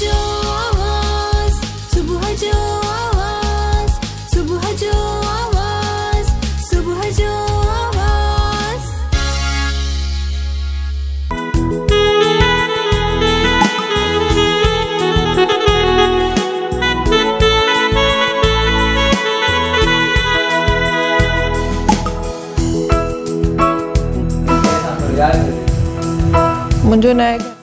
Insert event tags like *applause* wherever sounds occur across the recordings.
जो आवाज़ सुबह जो आवाज़ सुबह जो आवाज़ सुबह जो आवाज़ मुंहिंजो न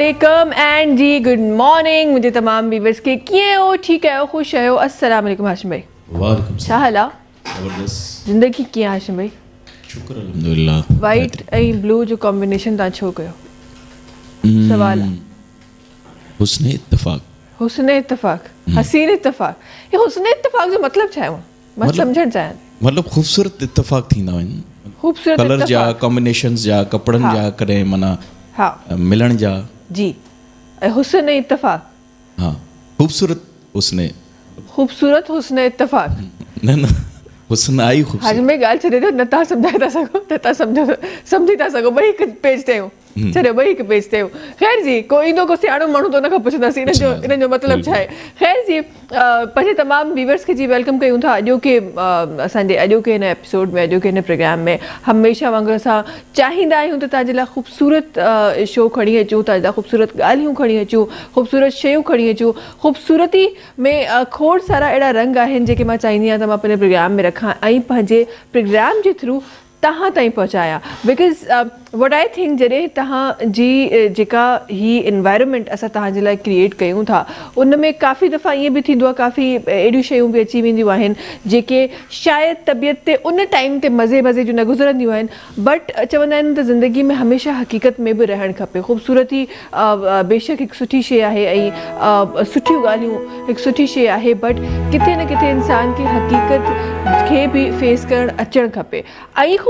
वालेकुम एंड जी गुड मॉर्निंग मुझे तमाम व्यूवर्स के कीअं हो ठीकु आहियो ख़ुशि आहियो अस्सलाम वालेकुम हाशिम भाई। वालेकुम छा हाल ज़बरदस्त। ज़िंदगी कीअं हाशिम भाई। शुक्र अल्हम्दुलिल्लाह। वाइट ऐं ब्लू जो कॉम्बिनेशन तव्हां छो कयो सवाल हुस्न इत्तफाक। हुस्न इत्तफ़ाक़। हसीन इत्तफ़ाक़। हे हुस्न इत्तफ़ाक़ जो मतिलबु छा आहे माँ मतिलबु- सम्झणु चाहियाँ मतिलबु ख़ूबसूरत इत्तफाक थींदा आहिनि ख़ूबसूरत कलर जा कॉम्बिनेशंस जा कपिड़नि जा कॾहिं माना। हा। मिलण जा। जी। हुसन इतफाक हाँ ख़ूबसूरत उसने ख़ूबसूरत हुसन इतफाक न न हुसन आई ख़ूबसूरत। हाणे में ॻाल्हि छॾे ॾियो नता समझाता सम्झाए था सघो न तव्हां सम्झो सम्झी था सघो ॿई हिकु पेज ते आहियूं छॾियो ॿई हिकु पेज ते ख़ैर जी को ईंदो को सियाणो माण्हू त उनखां पुछंदासीं इन जो अच्छा, इन जो मतिलबु छा आहे ख़ैर जी पंहिंजे तमामु व्यूवर्स खे जी वेलकम कयूं था। अॼोके असांजे अॼोके हिन एपिसोड में अॼोके हिन प्रोग्राम में हमेशह वांगुरु असां चाहींदा आहियूं त तव्हांजे लाइ ख़ूबसूरत शो खणी अचूं तव्हांजे लाइ ख़ूबसूरत ॻाल्हियूं खणी अचूं ख़ूबसूरत शयूं खणी अचूं। ख़ूबसूरती में खोड़ सारा अहिड़ा रंग आहिनि जेके माँ चाहींदी आहियाँ त माँ पंहिंजे प्रोग्राम में रखां। ऐं पंहिंजे प्रोग्राम जे थ्रू तव्हां ताईं पहुचायां। बिकॉज़ वट आई थिंक जॾहिं तव्हां जी जेका ही इन्वायरमेंट असां तव्हांजे लाइ था, उन में काफ़ी दफ़ा ईअं बि थींदो काफ़ी अहिड़ियूं शयूं बि अची वेंदियूं आहिनि, जेके शायदि तबियत ते, उन टाइम ते मज़े मज़े जूं न गुज़रंदियूं बट चवंदा आहिनि ज़िंदगी में हमेशह हक़ीक़त में बि रहणु खपे। ख़ूबसूरती बेशक हिकु सुठी शइ आहे ऐं सुठियूं सुठी शइ आहे बट किथे न किथे इंसान खे हक़ीक़त खे बि फेस करणु अचणु खपे। ऐं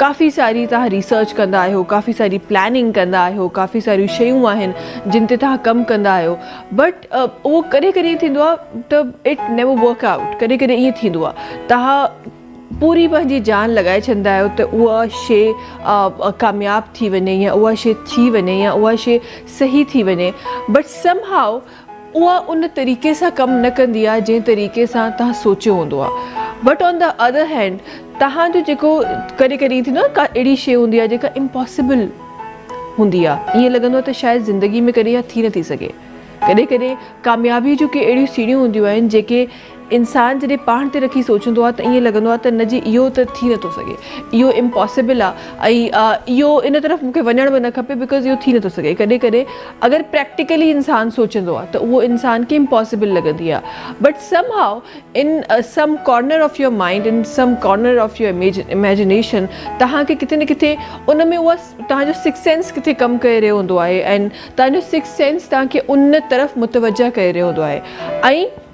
काफ़ी सारी तव्हां रिसर्च कंदा आहियो, काफ़ी सारी प्लैनिंग कंदा आहियो, काफ़ी सारियूं शयूं आहिनि जिन ते तव्हां कमु कंदा आहियो। बट उहो कॾहिं कॾहिं थींदो आहे, त इट नेवर वर्क आउट कॾहिं कॾहिं ईअं थींदो आहे। तव्हां पूरी पंहिंजी जान लॻाए छॾींदा आहियो त उहा शइ कामयाबु थी वञे या उहा शइ थी वञे या उहा शइ सही थी वञे। बट सम हाउ उन तरीक़े सां कमु न कंदी तरीक़े सां तव्हां आहे। But on the other hand तव्हांजो जेको कॾहिं कॾहिं थींदो आहे, का अहिड़ी शइ हूंदी आहे, जेका इम्पॉसिबल हूंदी आहे। ईअं लॻंदो आहे ज़िंदगी में कॾहिं इहा थी नथी सघे। कॾहिं कामयाबी जूं के अहिड़ियूं सीढ़ियूं हूंदियूं आहिनि इंसान जॾहिं पाण ते रखी सोचंदो आहे त ईअं लॻंदो आहे त त थी नथो सघे। इहो इम्पॉसिबल आहे। इन तरफ़ मूंखे वञण बि न खपे बिकॉज़ इहो थी नथो सघे। कॾहिं कॾहिं अगरि प्रैक्टिकली इंसान सोचंदो आहे त इंसान खे इम्पॉसिबल लॻंदी आहे। But somehow in some corner of your mind in some corner of your image imagination तव्हांखे किथे न किथे उन में उहा तव्हांजो सिक्स सेंस किथे कमु करे हूंदो आहे। ऐं तव्हांजो सिक्स सेंस तव्हांखे उन तरफ़ मुतवजा करे आहे। ऐं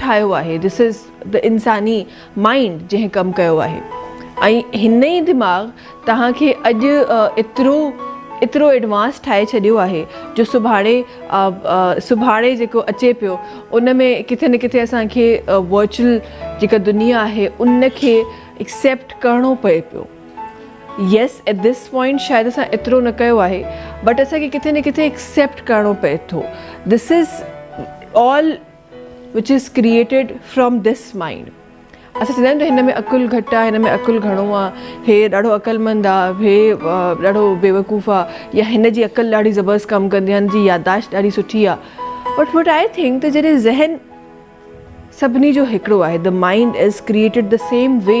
ठाहियो आहे. दिस इज़ द इंसानी माइंड जंहिं कमु कयो आहे. ऐं हिन ई दिमाग़ तव्हांखे अॼु एतिरो एतिरो एडवांस ठाहे छॾियो आहे, जो सुभाणे सुभाणे जेको अचे पियो, उन में किथे न किथे असांखे वर्चुअल जेका दुनिया आहे उन खे एक्सेप्ट करिणो पए पियो. येस एट दिस पॉइंट शायदि असां एतिरो न कयो आहे बट असांखे किथे न किथे एक्सेप्ट करिणो पए थो. This is all which is created from this mind असां चवंदा आहियूं त हिन में अकुलु घटि आहे, हिन में अकुलु घणो आहे। हे ॾाढो अकुलमंद आहे, हे ॾाढो बेवकूफ़ आहे, या हिन जी अकुलु ॾाढी ज़बरदस्त कमु कंदी आहे, हिन जी यादाश्त ॾाढी सुठी आहे। बट वट आई थिंक त जॾहिं ज़हन सभिनी जो हिकिड़ो आहे the mind is created the same way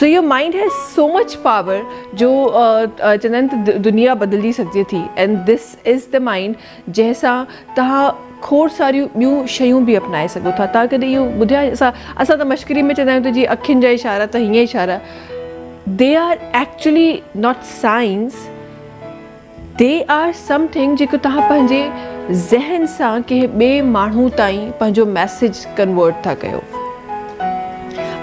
so your mind has so much power जो त दुनिया बदिलिजी सघिजे थी। And this is the mind जंहिंसां तव्हां खोड़ सारियूं ॿियूं शयूं बि अपनाए सघो था। तव्हां कॾहिं इहो ॿुधिया असां असां त मश्करी में चवंदा आहियूं त जीअं अखियुनि जा इशारा, त हीअं इशारा। They are actually not science they are something जेको तव्हां पंहिंजे ज़हन सां कंहिं ॿिए माण्हू ताईं पंहिंजो मैसेज कन्वर्ट था कयो।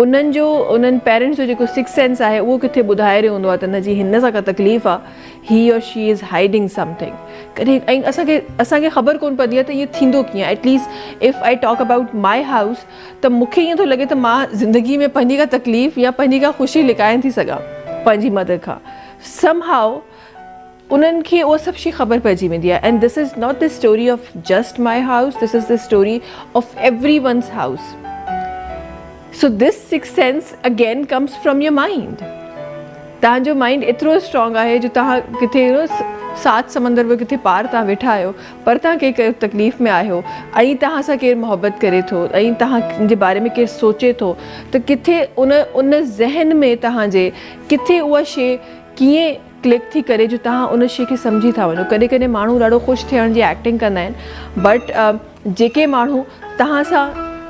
उन्हनि जो, उन्हनि पेरेंट्स जो जेको सिक्स सेंस आहे, उहो किथे ॿुधाए रहियो हूंदो आहे त जी हिन सां का तकलीफ़ आहे। ही और शी इज़ हाइडिंग समथिंग कॾहिं, ऐं असांखे असांखे ख़बर कोन पवंदी आहे त इहो थींदो कीअं। At least if I talk about my house त मूंखे ईअं थो लॻे त माँ ज़िंदगी में पंहिंजी का तकलीफ़ या पंहिंजी का ख़ुशी लिकाए थी सघां पंहिंजी मदद खां। सम हाउ उन्हनि खे उहा सभु शइ ख़बर पइजी वेंदी आहे। And this is not the story of just my house this is the story of every one's house so this six sense again comes from your mind तव्हांजो माइंड एतिरो स्ट्रॉन्ग आहे, जो तव्हां किथे सात समंदर में किथे पार तव्हां वेठा आहियो पर तव्हां कंहिं तकलीफ़ में आहियो ऐं तव्हां सां केरु मोहबत करे थो ऐं तव्हांजे बारे में केरु सोचे थो, त किथे उन उन ज़हन में तव्हांजे किथे उहा शइ कीअं क्लिक थी करे जो तव्हां उन शइ खे सम्झी था वञो। कॾहिं कॾहिं माण्हू ॾाढो ख़ुशि थियण जी एक्टिंग कंदा आहिनि बट जेके माण्हू तव्हां सां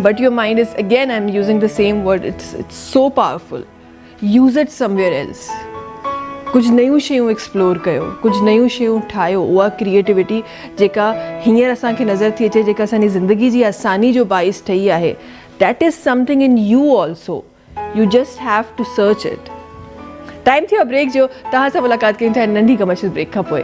but your mind is, again, i'm using the same word. It's it's so powerful. Use it somewhere else. कुझु नयूं शयूं एक्सप्लोर कयो। कुझु नयूं शयूं ठाहियो। उहा क्रिएटिविटी जेका हींअर असांखे नज़र थी अचे, जेका असांजी ज़िंदगी जी आसानी जो बाइस ठही आहे that is something in you also you just have to search it time थियो ब्रेक जो। तव्हां सां मुलाक़ात कयूं था नंढी कमर्शियल ब्रेक खां पोइ।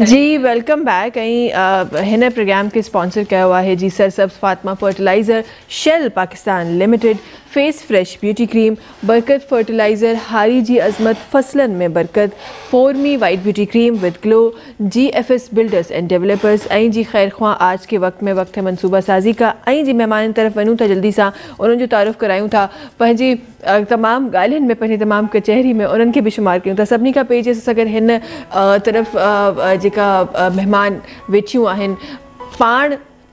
जी वेलकम बैक ऐं अ, हिन प्रोग्राम के स्पॉन्सर कयो आहे जी Sarsabz Fatima fertilizer shell Pakistan limited face fresh beauty cream, Barkat fertilizer, हारी जी अज़मत, फसलन में बरकत, फोरमी white beauty cream with glow ji F S builders and developers ऐं जी ख़ैर ख्वाह, आज के वक़्त में वक़्त है मनसूबा साज़ी का ऐं जी महिमाननि तरफ़ वञूं था जल्दी सां उन्हनि जो तारुफ़ करायूं था, पंहिंजी तमामु में, पंहिंजी तमामु कचहरी में उन्हनि खे बि शुमार कयूं था, सभिनी खां पहिरीं असां सां गॾु हिन तरफ़ जेका महिमान वेठियूं पाण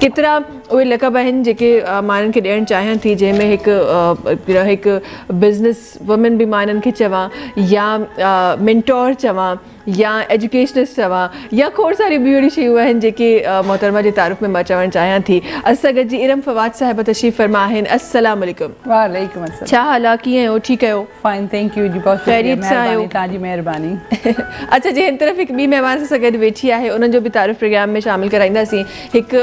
केतिरा उहे लक़ब आहिनि जेके माँ इन्हनि खे ॾियणु चाहियाँ थी जंहिंमें हिकु हिकु बिज़नेस वुमेन बि माँ खे चवां या मिंटोर चवां या एजुकेशनिस्ट चवां या खोड़ सारी ॿियूं अहिड़ी शयूं आहिनि जेके मोहतरमा जे तारुफ़ में माँ चवणु चाहियाँ थी। असां गॾु जी इरम फवाद साहिबा तशरीफ़ फरमा आहिनि। अस्सलाम वालेकुम छा हाल आहे? कीअं आहियो? ठीकु आहियो? फाइन थैंक यू जी बहुत ख़ैरियत सां आहियो? तव्हांजी महिरबानी। *laughs* अच्छा जी हिन तरफ़ हिकु ॿी महिमान सां गॾु वेठी आहे उन्हनि जो बि तारीफ़ प्रोग्राम में शामिलु कराईंदासीं। हिकु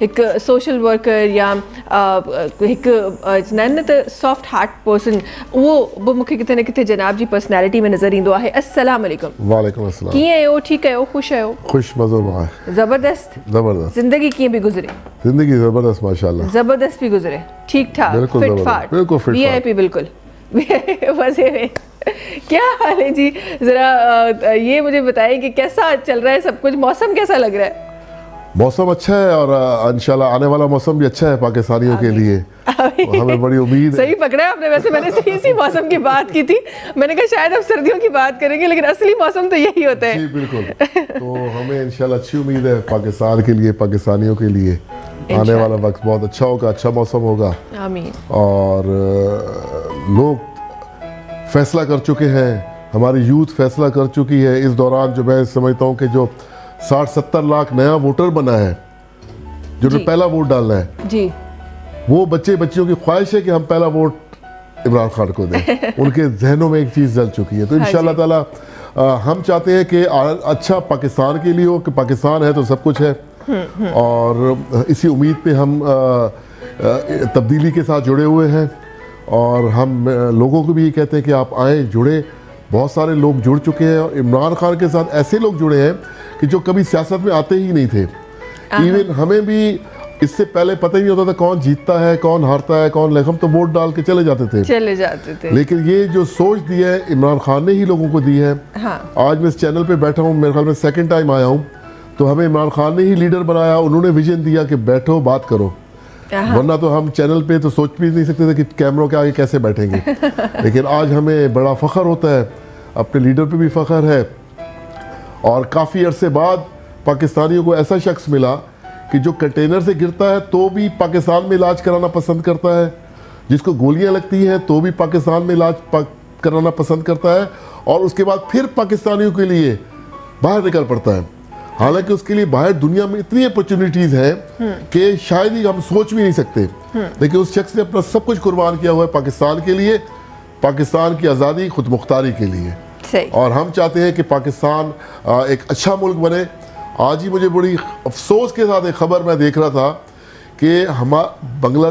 हिकु सोशल वर्कर या हिकु अ, चवंदा आहिनि न त सॉफ्ट हार्ट पर्सन उहो बि मूंखे किथे न किथे जनाब जी पर्सनैलिटी में नज़र ईंदो आहे। अस्सलाम वालेकुम। वालेकुम अस्सलाम। कीअं आहियो ठीकु आहियो ख़ुशि आहियो खुश मज़ो है। ज़बरदस्त। ज़बरदस्त। ज़िंदगी कीअं बि गुज़रे। ज़िंदगी ज़बरदस्त माशाल्लाह। ज़बरदस्त भी गुजरे। ठीक ठाक बिल्कुल फिट फाट वी आई पी बिल्कुल। *laughs* मज़े में। क्या हाल है जी? जरा ये मुझे बताइए कि कैसा चल रहा है सब कुछ मौसम कैसा लग रहा है? मौसम अच्छा है और इंशाल्लाह आने वाला मौसम भी अच्छा है पाकिस्तानियों के लिए। हमें बड़ी उम्मीद सही पकड़ा है आपने। वैसे मैंने इसी इसी मौसम की बात की थी। मैंने कहा शायद अब सर्दियों की बात करेंगे लेकिन असली मौसम तो यही होता है। जी बिल्कुल। तो हमें इंशाल्लाह अच्छी उम्मीद है पाकिस्तान के लिए पाकिस्तानियों के लिए। आने वाला वक्त बहुत अच्छा होगा अच्छा मौसम होगा। और लोग फैसला कर चुके हैं। हमारी यूथ फैसला कर चुकी है। इस दौरान जो मैं समझता हूँ कि जो साठ सत्तर लाख नया वोटर बना है जिन्होंने जी। पहला वोट डालना है। जी। वो बच्चे बच्चियों की ख्वाहिश है कि हम पहला वोट इमरान खान को दें। *laughs* उनके जहनों में एक चीज़ जल चुकी है। तो हाँ इन। ताला हम चाहते हैं कि अच्छा पाकिस्तान के लिए हो कि पाकिस्तान है तो सब कुछ है। और इसी उम्मीद पे हम तब्दीली के साथ जुड़े हुए हैं। और हम लोगों को भी ये कहते हैं कि आप आए जुड़े। बहुत सारे लोग जुड़ चुके हैं और इमरान खान के साथ ऐसे लोग जुड़े हैं कि जो कभी सियासत में आते ही नहीं थे। इवन हमें भी इससे पहले पता ही नहीं होता था कौन जीतता है कौन हारता है कौन हम तो वोट डाल के चले जाते थे। चले जाते थे। लेकिन ये जो सोच दी है इमरान खान ने ही लोगों को दी है। हाँ। आज मैं इस चैनल पे बैठा हूँ मेरे ख्याल में सेकंड टाइम आया हूँ। तो हमें इमरान खान ने ही लीडर बनाया उन्होंने विजन दिया कि बैठो बात करो। वरना तो हम चैनल पे तो सोच भी नहीं सकते थे कि कैमरों के आगे कैसे बैठेंगे। *laughs* लेकिन आज हमें बड़ा फख्र होता है अपने लीडर पे भी फख्र है। और काफ़ी अरसे बाद पाकिस्तानियों को ऐसा शख्स मिला कि जो कंटेनर से गिरता है तो भी पाकिस्तान में इलाज कराना पसंद करता है। जिसको गोलियाँ लगती हैं तो भी पाकिस्तान में इलाज पा- कराना पसंद करता है। और उसके बाद फिर पाकिस्तानियों के लिए बाहर निकल पड़ता है। हालाँकि उसके लिए बाहर दुनिया में इतनी अपॉर्चुनिटीज़ हैं कि शायद ही हम सोच भी नहीं सकते। लेकिन उस शख्स ने अपना सब कुछ कुर्बान किया हुआ है पाकिस्तान के लिए पाकिस्तान की आज़ादी खुद मुख्तारी के लिए। और हम चाहते हैं कि पाकिस्तान एक अच्छा मुल्क बने। आज ही मुझे बड़ी अफसोस के साथ एक खबर मैं देख रहा था कि हम बंगला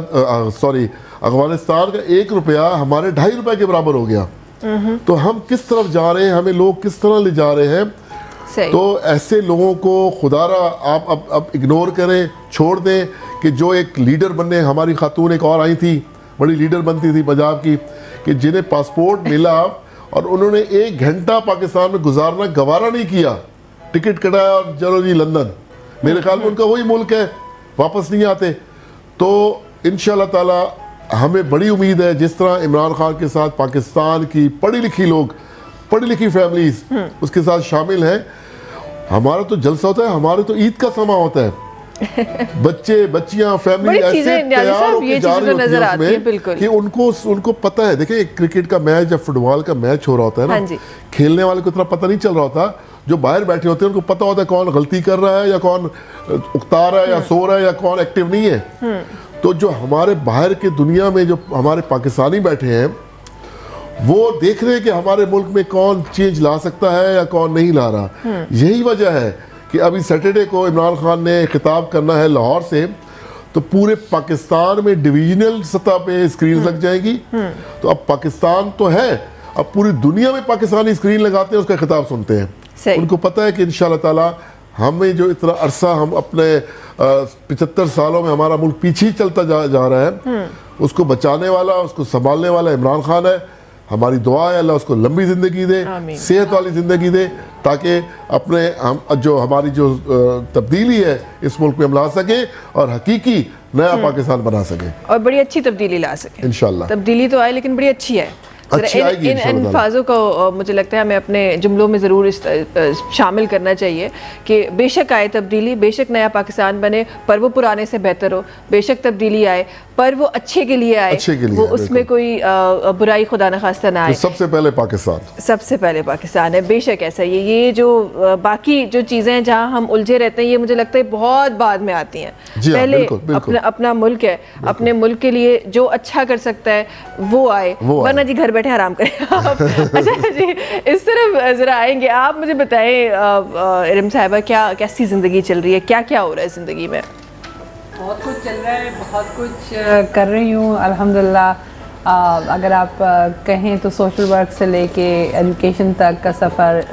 सॉरी अफ़गानिस्तान का एक रुपया हमारे ढाई रुपए के बराबर हो गया। तो हम किस तरफ़ जा रहे हैं हमें लोग किस तरह ले जा रहे हैं तो ऐसे लोगों को खुदारा आप अब अब इग्नोर करें, छोड़ दें कि जो एक लीडर बनने, हमारी खातून एक और आई थी, बड़ी लीडर बनती थी पंजाब की, कि जिन्हें पासपोर्ट मिला और उन्होंने एक घंटा पाकिस्तान में गुजारना, गवारा नहीं किया, टिकट कटाया और चलो जी लंदन। मेरे ख्याल में उनका वही मुल्क है, वापस नहीं आते। तो इन ताला हमें बड़ी उम्मीद है, जिस तरह इमरान खान के साथ पाकिस्तान की पढ़ी लिखी लोग पढ़ी लिखी फैमिलीज़ उसके साथ शामिल हैं। हमारा तो जलसा होता है हमारे तो ईद का समा होता है। *laughs* बच्चे बच्चियाँ फैमिली ऐसे तैयार साहब, होके ये जा रही तो होती है उसमें कि उनको उनको पता है। देखिए क्रिकेट का मैच जब फुटबॉल का मैच हो रहा होता है हाँ ना जी। खेलने वाले को इतना पता नहीं चल रहा होता। जो बाहर बैठे होते हैं उनको पता होता है कौन गलती कर रहा है या कौन उकता रहा है या सो रहा है या कौन एक्टिव नहीं है। तो जो हमारे बाहर के दुनिया में जो हमारे पाकिस्तानी बैठे हैं वो देख रहे हैं कि हमारे मुल्क में कौन चेंज ला सकता है या कौन नहीं ला रहा। यही वजह है कि अभी सैटरडे को इमरान खान ने खिताब करना है लाहौर से तो पूरे पाकिस्तान में डिवीजनल सतह पे स्क्रीन लग जाएगी। तो अब पाकिस्तान तो है अब पूरी दुनिया में पाकिस्तानी स्क्रीन लगाते हैं उसका खिताब सुनते हैं। उनको पता है कि इन ताला हमें जो इतना अरसा हम अपने पिछहत्तर सालों में हमारा मुल्क पीछे चलता जा, जा रहा है उसको बचाने वाला उसको संभालने वाला इमरान खान है। हमारी दुआ है अल्लाह उसको लंबी ज़िंदगी दे सेहत वाली ज़िंदगी दे ताकि अपने हम जो हमारी जो तब्दीली है इस मुल्क में हम ला सकें और हकीकी नया पाकिस्तान बना सकें। और बड़ी अच्छी तब्दीली ला सके। इंशाल्लाह। तब्दीली तो आए लेकिन बड़ी अच्छी है। अच्छी इन, इन अल्फाजों को मुझे लगता है हमें अपने जुमलों में ज़रूर इस शामिल करना चाहिए कि बेशक आए तब्दीली बेशक नया पाकिस्तान बने पर वो पुराने से बेहतर हो। बेशक तब्दीली आए पर वो अच्छे के लिए आए। अच्छे के लिए वो उसमें कोई अ, बुराई खुदा न खास्ता ना आए। तो सबसे पहले पाकिस्तान। सबसे पहले पाकिस्तान है बेशक ऐसा ये ये जो बाकी जो चीज़ें हैं जहाँ हम उलझे रहते हैं ये मुझे लगता है बहुत बाद में आती हैं। हाँ, पहले बिल्कुल, बिल्कुल। अपना अपना मुल्क है अपने मुल्क के लिए जो अच्छा कर सकता है वो आए। वरना जी घर बैठे आराम करें *laughs* आप। अच्छा जी इस तरफ़ ज़रा आएँगे। आप मुझे बताएँ इरम साहिबा क्या कैसी ज़िंदगी चल रही है? क्या क्या हो रहा है ज़िंदगी में? बहुत कुछ चल रहा है बहुत कुछ कर रही हूँ अल्हम्दुलिल्लाह अगर आप कहें तो सोशल वर्क से लेके एजुकेशन तक का सफ़र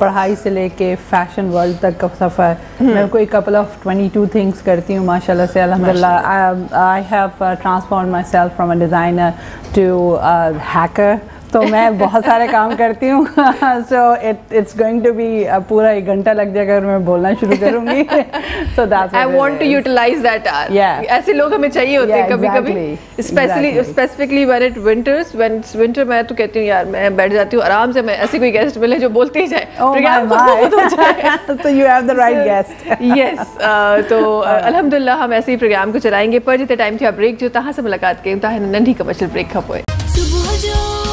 पढ़ाई से लेके फ़ैशन वर्ल्ड तक का सफ़र मैं कोई कपल ऑफ़ 22 थिंग्स करती हूँ माशाल्लाह से अल्हम्दुलिल्लाह I have transform myself from a designer to hacker तो मैं बहुत सारे काम करती हूँ। So it it's going to be पूरा एक घंटा लग जाएगा अगर मैं बोलना शुरू करूँगी। So that's I want to utilize that are ऐसे लोग हमें चाहिए होते हैं Yeah, कभी कभी specially specifically when it winters when it's winter मैं तो कहती हूँ यार मैं बैठ जाती हूँ आराम से मैं ऐसे कोई गेस्ट मिले जो बोलते ही जाए। Oh हो *laughs* so you have the right guest. *laughs* Yes तो अल्हम्दुलिल्लाह हम ऐसे ही प्रोग्राम को चलाएँगे। पर जितने टाइम थी ब्रेक जो तहाँ से मुलाकात करें। तहाँ नंढी कमर्शियल ब्रेक खप हुए सुबह जो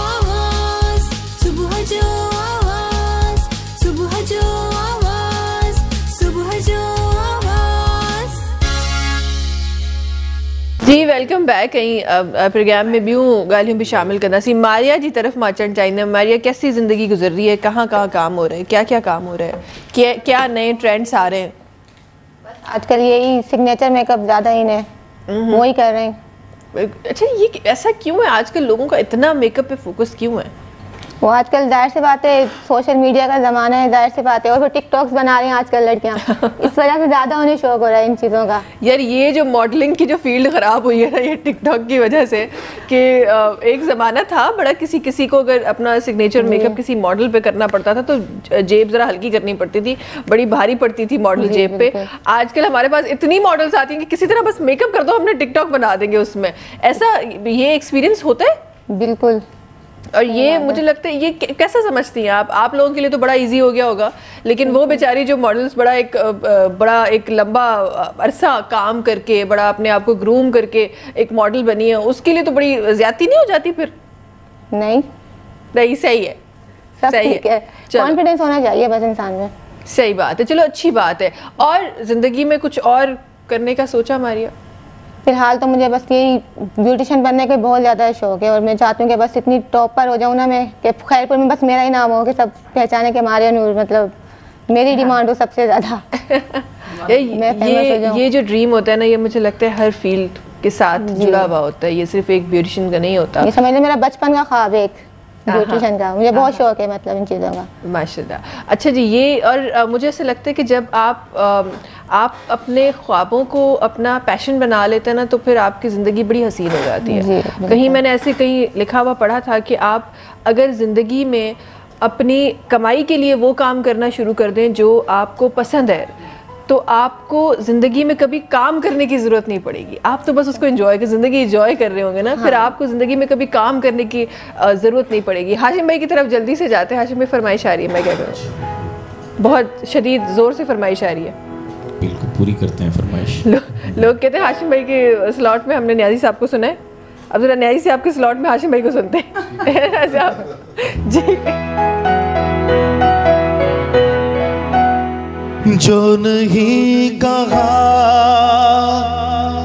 जी वेलकम बैक कहीं प्रोग्राम में ॿियूं ॻाल्हियूं बि शामिल कंदासीं मारिया जी तरफ़ माँ अचणु चाहींदमि मारिया कैसी ज़िंदगी गुजर रही है? कहाँ कहाँ काम हो रहा है? क्या क्या काम हो रहा है? क्या क्या नए ट्रेंड्स आ रहे हैं? आजकल यही सिग्नेचर मेकअप ज़्यादा इन है वही कर रहे हैं। अच्छा ये ऐसा क्यों है? आजकल लोगों का इतना मेकअप पे फोकस क्यों है? वो आजकल ज़ाहिर सी बात है सोशल मीडिया का ज़माना है ज़ाहिर सी बात है। और फिर टिकटॉक्स बना रही हैं आजकल लड़कियाँ। *laughs* इस वजह से ज़्यादा उन्हें शौक हो रहा है इन चीज़ों का। यार ये जो मॉडलिंग की जो फ़ील्ड ख़राब हुई है ना ये टिकटॉक की वजह से कि एक ज़माना था बड़ा किसी किसी को अगर अपना सिग्नेचर मेकअप किसी मॉडल पे करना पड़ता था तो जेब ज़रा हल्की करनी पड़ती थी बड़ी भारी पड़ती थी मॉडल जेब पे। आजकल हमारे पास इतनी मॉडल्स आती हैं कि किसी तरह बस मेकअप कर दो हमने टिकटॉक बना देंगे उसमें। ऐसा ये एक्सपीरियंस होता है? बिल्कुल। और ये मुझे लगता है ये कैसा समझती हैं आप? आप लोगों के लिए तो बड़ा इजी हो गया होगा लेकिन वो बेचारी जो मॉडल्स बड़ा एक बड़ा एक लंबा अरसा काम करके बड़ा अपने आप को ग्रूम करके एक मॉडल बनी है उसके लिए तो बड़ी ज़्यादा नहीं हो जाती फिर? नहीं। नहीं सही है। सब सही है। कॉन्फिडेंस होना चाहिए बस इंसान में। सही बात है। चलो अच्छी बात है। और ज़िंदगी में कुछ और करने का सोचा मारिया? फ़िलहाल तो मुझे बस यही ब्यूटिशन बनने का बहुत ज़्यादा शौक है और मैं चाहती हूँ कि बस इतनी टॉप पर हो जाऊँ ना मैं कि खैरपुर में बस मेरा ही नाम हो कि सब पहचाने के मारे नूर मतलब मेरी डिमांड हो सबसे ज़्यादा। *laughs* ये ये ये जो ड्रीम होता है ना ये मुझे लगता है हर फ़ील्ड के साथ जुड़ा हुआ होता है। ये सिर्फ़ एक ब्यूटिशियन का नहीं होता। ये समझ लो मेरा बचपन का ख्वाब है एक। ब्यूटिशियन का मुझे बहुत शौक है मतलब इन चीज़ों का। माशाल्लाह। अच्छा जी ये और मुझे ऐसा लगता है कि जब आप आप अपने ख्वाबों को अपना पैशन बना लेते हैं ना तो फिर आपकी ज़िंदगी बड़ी हसीन हो जाती है। कहीं मैंने ऐसे कहीं लिखा हुआ पढ़ा था कि आप अगर ज़िंदगी में अपनी कमाई के लिए वो काम करना शुरू कर दें जो आपको पसंद है तो आपको ज़िंदगी में कभी काम करने की ज़रूरत नहीं पड़ेगी। आप तो बस उसको एंजॉय कर ज़िंदगी एंजॉय कर रहे होंगे ना हाँ। फिर आपको ज़िंदगी में कभी काम करने की ज़रूरत नहीं पड़ेगी। हाशिम भाई की तरफ़ जल्दी से जाते हैं। हाशिम भाई फरमाइश आ रही है मैं क्या करूँ बहुत शदीद ज़ोर से फरमाइश आ रही है। बिल्कुल पूरी करते हैं फरमाइश। लो, लोग कहते हैं हाशिम भाई के स्लॉट में हमने न्याजी साहब को सुना है। अब जरा न्याजी साहब के स्लॉट में हाशिम भाई को सुनते हैं। *laughs* जी। जो नहीं कहा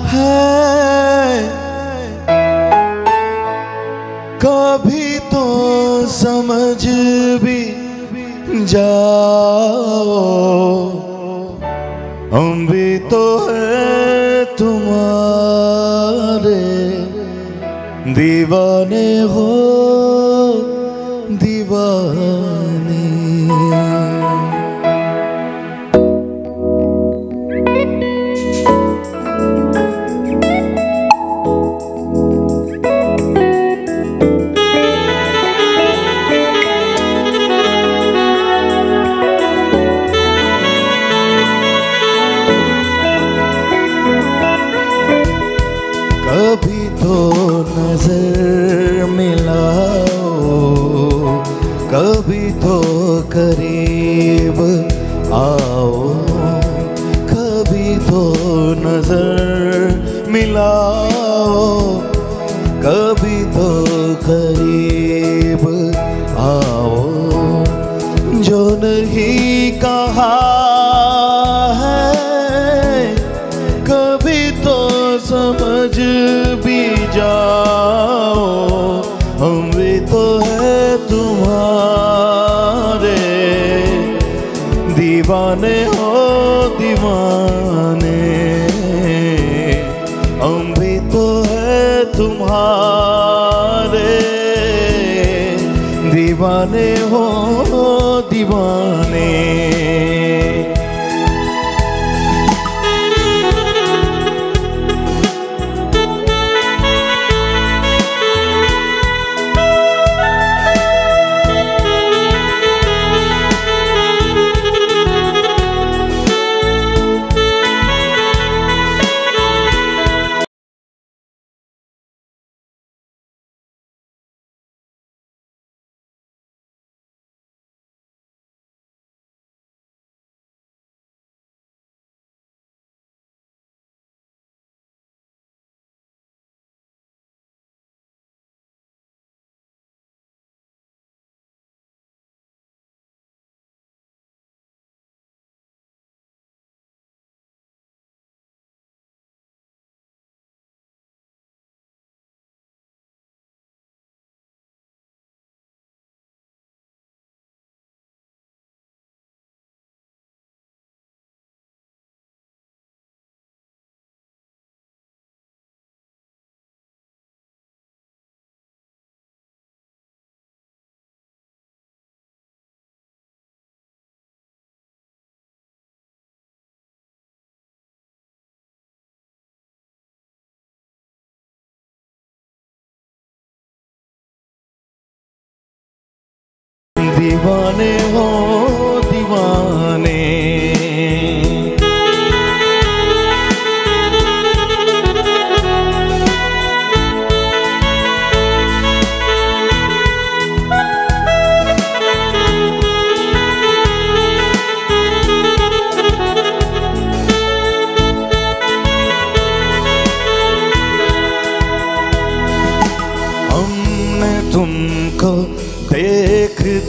है। कभी तो समझ भी जाओ। हम भी तो है तुम्हारे। दीवाने हो समझ भी जाओ, हम भी तो है तुम्हारे। दीवाने हो दीवाने, हम भी तो है तुम्हारे। दीवाने हो दीवाने। दीवाने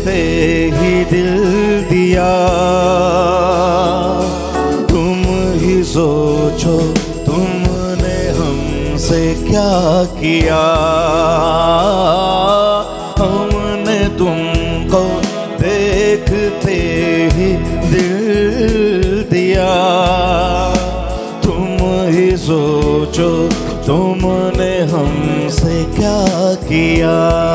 ही दिल दिया। तुम ही सोचो तुमने हमसे क्या किया। हमने तुमको देखते ही दिल दिया। तुम ही सोचो तुमने हमसे क्या किया।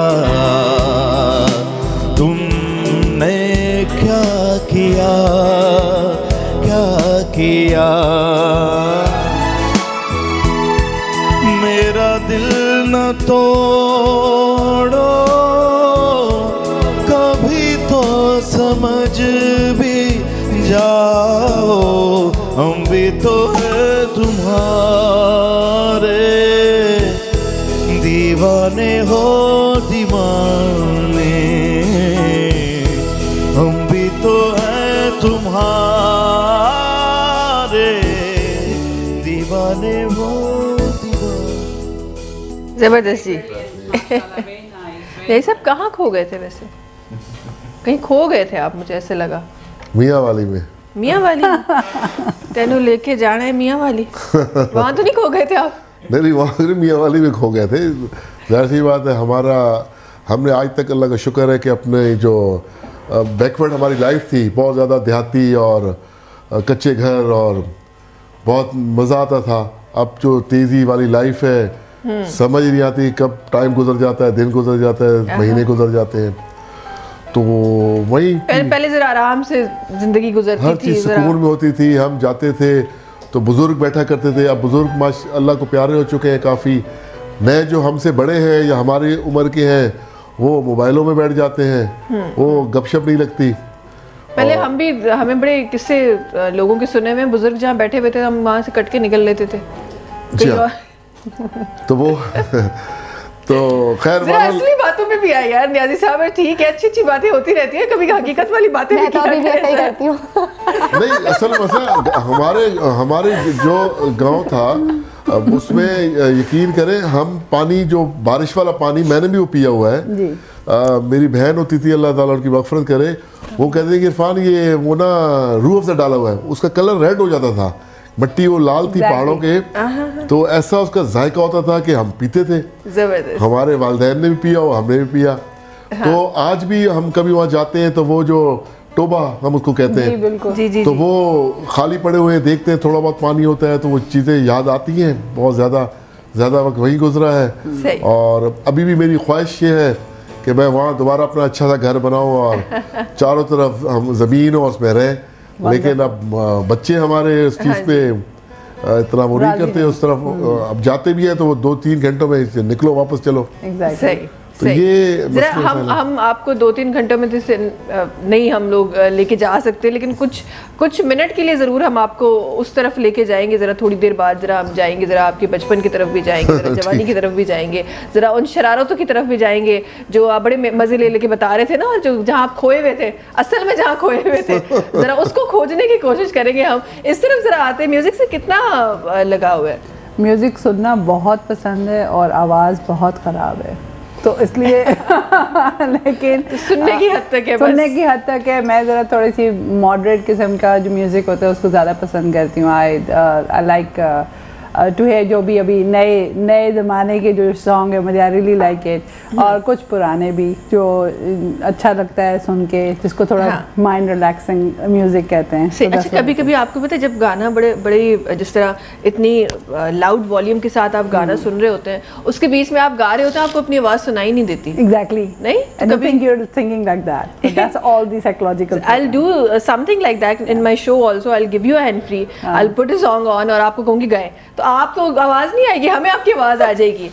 ज़बरदस्त। जी यही सब कहाँ खो गए थे वैसे? कहीं खो गए थे आप मुझे ऐसे लगा। मियाँ वाली में। मियाँ वाली तेनू लेके जाना है मियाँ वाली वहाँ तो नहीं खो गए थे आप? नहीं नहीं वहाँ से मियाँ वाली में खो गए थे। ज़ाहिर सी बात है हमारा हमने आज तक अल्लाह का शुक्र है कि अपने जो बैकवर्ड हमारी लाइफ थी बहुत ज़्यादा देहाती और कच्चे घर और बहुत मज़ा आता था। अब जो तेज़ी वाली लाइफ है समझ ही नहीं आती कब टाइम गुजर जाता है दिन गुजर जाता है महीने गुजर जाते हैं। तो वही पहले पहले जरा आराम से ज़िंदगी गुजरती हर थी चीज़ सुकून में होती थी हम जाते थे तो बुज़ुर्ग बैठा करते थे। अब बुज़ुर्ग माश अल्लाह को प्यारे हो चुके हैं काफ़ी। नए जो हमसे बड़े हैं या हमारी उम्र के हैं वो मोबाइलों में बैठ जाते हैं। हम्म। वो गपशप नहीं लगती। पहले हम भी हमें बड़े किस्से लोगों के सुने हुए हैं, बुज़ुर्ग जहाँ बैठे हुए थे हम वहाँ से कट के निकल लेते थे। तो वो तो खैर असली बातों में भी आए यार न्याजी साहब ठीक है अच्छी अच्छी बातें होती रहती है कभी हकीकत वाली बातें भी मैं तो भी ऐसा ही करती हूँ। नहीं असल मसला हमारे हमारे जो गाँव था अब उसमें यकीन करें हम पानी जो बारिश वाला पानी मैंने भी वो पिया हुआ है। जी। आ, मेरी बहन होती थी अल्लाह ताला उनकी मगफरत करे वो कहते थे कि इरफान ये वो ना रूह अफ़ज़ा डाला हुआ है उसका कलर रेड हो जाता था। मिट्टी वो लाल थी पहाड़ों के। तो ऐसा उसका जायका होता था कि हम पीते थे। ज़बरदस्त। हमारे वालदेन ने भी पिया और हमने भी पिया। तो आज भी हम कभी वहाँ जाते हैं तो वो जो टोबा हम उसको कहते हैं। जी जी तो जी। वो खाली पड़े हुए देखते हैं थोड़ा बहुत पानी होता है तो वो चीज़ें याद आती हैं। बहुत ज़्यादा ज़्यादा वक्त वहीं गुजरा है। और अभी भी मेरी ख्वाहिश ये है कि मैं वहाँ दोबारा अपना अच्छा सा घर बनाऊँ और *laughs* चारों तरफ़ हम ज़मीन और उसमें रहें। लेकिन अब बच्चे हमारे इस चीज़ पे इतना वो नहीं करते उस तरफ़। अब जाते भी है तो वो दो तीन घंटों में निकलो वापस चलो। एग्जैक्टली सही। तो ये जरा हम हम आपको दो तीन घंटों में जैसे नहीं हम लोग लेके जा सकते लेकिन कुछ कुछ मिनट के लिए ज़रूर हम आपको उस तरफ़ लेके जाएँगे ज़रा थोड़ी देर बाद ज़रा हम जाएँगे ज़रा आपके बचपन की तरफ़ भी जाएँगे ज़रा *laughs* जवानी की तरफ़ भी जाएँगे ज़रा उन शरारतों की तरफ़ भी जाएँगे जो आप बड़े मज़े ले लेके बता रहे थे ना और जो जहाँ आप खोए हुए थे असल में जहाँ खोए हुए थे *laughs* ज़रा उसको खोजने की कोशिश करेंगे हम। इस तरफ़ ज़रा आते हैं म्यूज़िक से कितना लगा हुआ है? म्यूज़िक सुनना बहुत पसंद है और आवाज़ बहुत ख़राब है। तो इसलिए *laughs* लेकिन सुनने की हद तक है बस। सुनने की हद तक है। मैं ज़रा थोड़ी सी मॉडरेट किस्म का जो म्यूज़िक होता है उसको ज़्यादा पसंद करती हूँ। आई आई लाइक टू है जो भी अभी नए नए ज़माने के जो सॉन्ग है मुझे आई रियली लाइक इट और कुछ पुराने भी जो अच्छा लगता है सुन के जिसको थोड़ा हाँ। माइंड रिलैक्सिंग म्यूज़िक कहते हैं So अच्छा कभी कभी आपको पता है जब गाना बड़े बड़े जिस तरह इतनी लाउड वॉल्यूम के साथ आप गाना सुन रहे होते हैं उसके बीच में आप गा रहे होते हैं आपको अपनी आवाज़ सुनाई नहीं देती Exactly. नहीं? You कभी- you're singing like that. But that's *laughs* all the psychological. I'll do uh, something like that in my show also. I'll give you a hand free. I'll put a song on और आपको कहूँगी गाएँ तो आपको आवाज़ नहीं आएगी हमें आपकी आवाज़ आ जाएगी।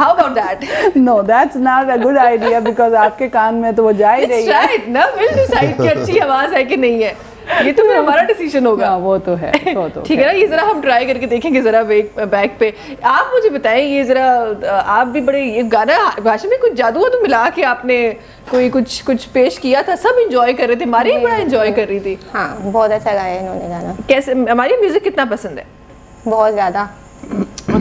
How about that? no, that's not a good idea because आपके कान में तो वो जा ही रही है. right. ना we'll decide कि अच्छी आवाज़ है कि नहीं है। ये तो फिर हमारा डिसीज़न होगा। हाँ, वो तो है. वो तो ठीक है ना ये जरा हम ट्राई करके देखेंगे जरा बैक बैक पे। आप मुझे बताएँ ये जरा आप भी बड़े ये गाना भाषा में कुछ जादू तो मिला के आपने कोई कुछ कुछ पेश किया था? सब इंजॉय कर रहे थे। मारी बड़ा इंजॉय कर रही थी। हाँ बहुत अच्छा गाया इन्होंने गाना। कैसे हमारी म्यूज़िक कितना पसंद है? बहुत ज़्यादा।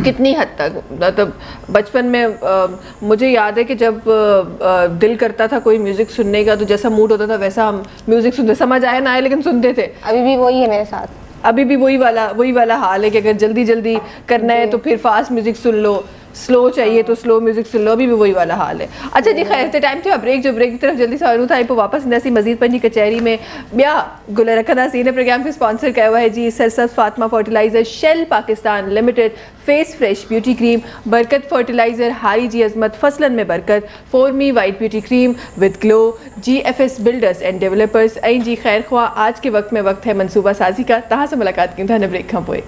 कितनी हद तक? मतलब बचपन में आ, मुझे याद है कि जब अ, दिल करता था कोई म्यूज़िक सुनने का तो जैसा मूड होता था वैसा हम म्यूज़िक सुनते समझ आए ना आए लेकिन सुनते थे। अभी भी वही है मेरे साथ। अभी भी वही वाला वही वाला हाल है कि अगर जल्दी जल्दी करना है तो फिर फास्ट म्यूज़िक सुन लो। स्लो चाहिए तो स्लो म्यूज़िक सुन लो अभी भी वही वाला हाल है। अच्छा जी, खैर टाइम थियो ब्रेक जो ब्रेक की तरफ़ जल्दी से वञूं था पोइ वापसि ईंदासीं मज़ीद पंहिंजी कचहरी में ॿिया गुल रखंदासीं हिन प्रोग्राम खे स्पॉन्सर कयो आहे जी Sarsabz Fatima fertilizer shell Pakistan limited face fresh beauty cream Barkat fertilizer हारी जी अजमत, फसलन में बरकत फोरमी white beauty cream with glow ji F S builders and developers ऐं जी, ख़ैर ख़्वाह, आज के वक्त में वक्त है मनसूबा साज़ी का तव्हां सां मुलाक़ात कयूं था हिन ब्रेक खां पोइ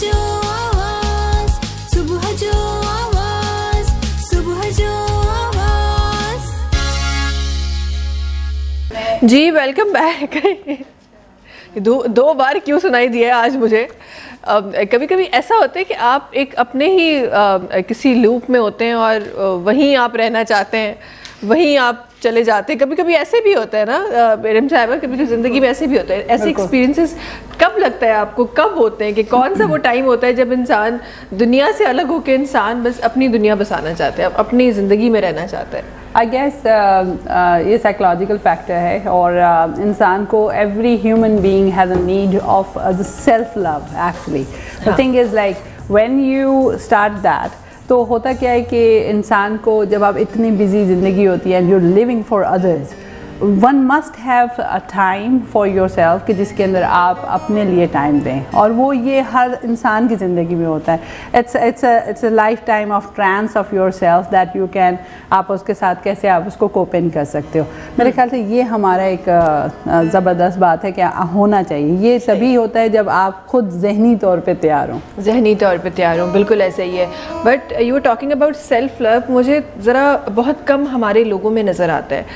जो वेलकम बैक दो दो बार क्यों सुनाई दिया आज मुझे? कभी कभी ऐसा होता है कि आप एक अपने ही अ, किसी लूप में होते हैं और वहीं आप रहना चाहते हैं वहीं आप चले जाते हैं। कभी कभी ऐसे भी होता है ना मैडम साहब कभी कभी ज़िंदगी में ऐसे भी होता है। ऐसे एक्सपीरियंसेस कब लगता है आपको? कब होते हैं? कि कौन सा वो टाइम होता है जब इंसान दुनिया से अलग होकर इंसान बस अपनी दुनिया बसाना चाहता है अपनी ज़िंदगी में रहना चाहता है? आई गेस ये साइकोलॉजिकल फैक्टर है और uh, इंसान को every human being has a need of self love actually the thing is like when you start that तो होता क्या है कि इंसान को जब आप इतनी बिज़ी ज़िंदगी होती है and you living for others one must have a time for yourself कि जिसके अंदर आप अपने लिए टाइम दें। और वो ये हर इंसान की ज़िंदगी में होता है। It's it's it's a lifetime of trance of yourself that you can आप उसके साथ कैसे आप उसको कोपिन कर सकते हो। मेरे ख्याल से ये हमारा एक ज़बरदस्त बात है कि होना चाहिए। ये तभी होता है जब आप खुद जहनी तौर पर तैयार हों। जहनी तौर पर तैयार हूँ बिल्कुल ऐसा ही है। But you are talking about self love मुझे ज़रा बहुत कम हमारे लोगों में नज़र आता है।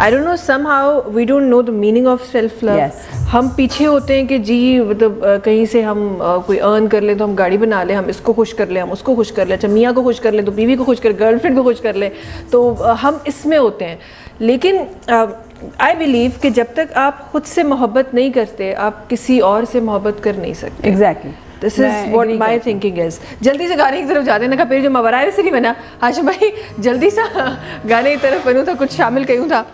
I don't know somehow we don't know the meaning of self love Yes. हम पीछे होते हैं कि जी मतलब कहीं से हम कोई अर्न कर लें तो हम गाड़ी बना लें हम इसको खुश कर लें हम उसको खुश कर लें अच्छा मियाँ को खुश कर लें तो बीवी को खुश कर गर्लफ्रेंड को खुश कर लें तो हम इसमें होते हैं। लेकिन आई बिलीव कि जब तक आप खुद से मोहब्बत नहीं करते आप किसी और से मोहब्बत कर नहीं सकते। Exactly exactly. This is what my thinking is जल्दी से गाने की तरफ़ जाते ना फिर जो मवराए से नहीं बना। हाशिम भाई जल्दी सा *laughs* गाने की तरफ़ बनूं था कुछ शामिल कयूं था।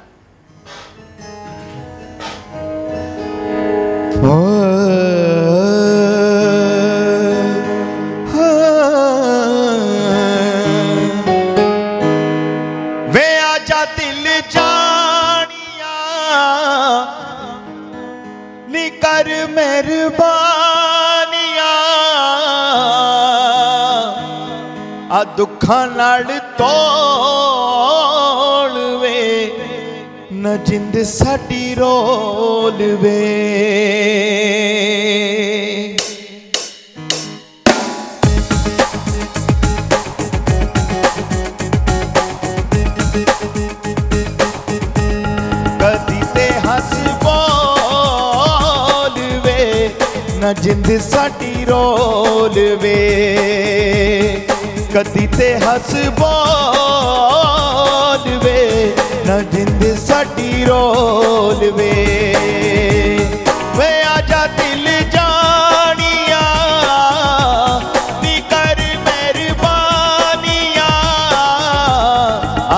ਆ ਦੁੱਖਾਂ ਨਾਲ ਤੋਲਵੇ ਨਾ ਜਿੰਦ ਸਾਡੀ ਰੋਲਵੇ ਕਦੀ ਤੇ ਹੱਸ ਬੋਲਵੇ ਨਾ ਜਿੰਦ ਸਾਡੀ ਰੋਲ ਵੇ। ਕਦੀ ਤੇ ਹੱਸ ਬੋਲ ਵੇ ਨਾ ਜਿੰਦ ਸਾਡੀ ਰੋਲ ਵੇ ਵੇ ਆਜਾ ਦਿਲ ਜਾਣੀਆ ਨੀ ਕਰ ਮਿਹਰਬਾਨੀਆਂ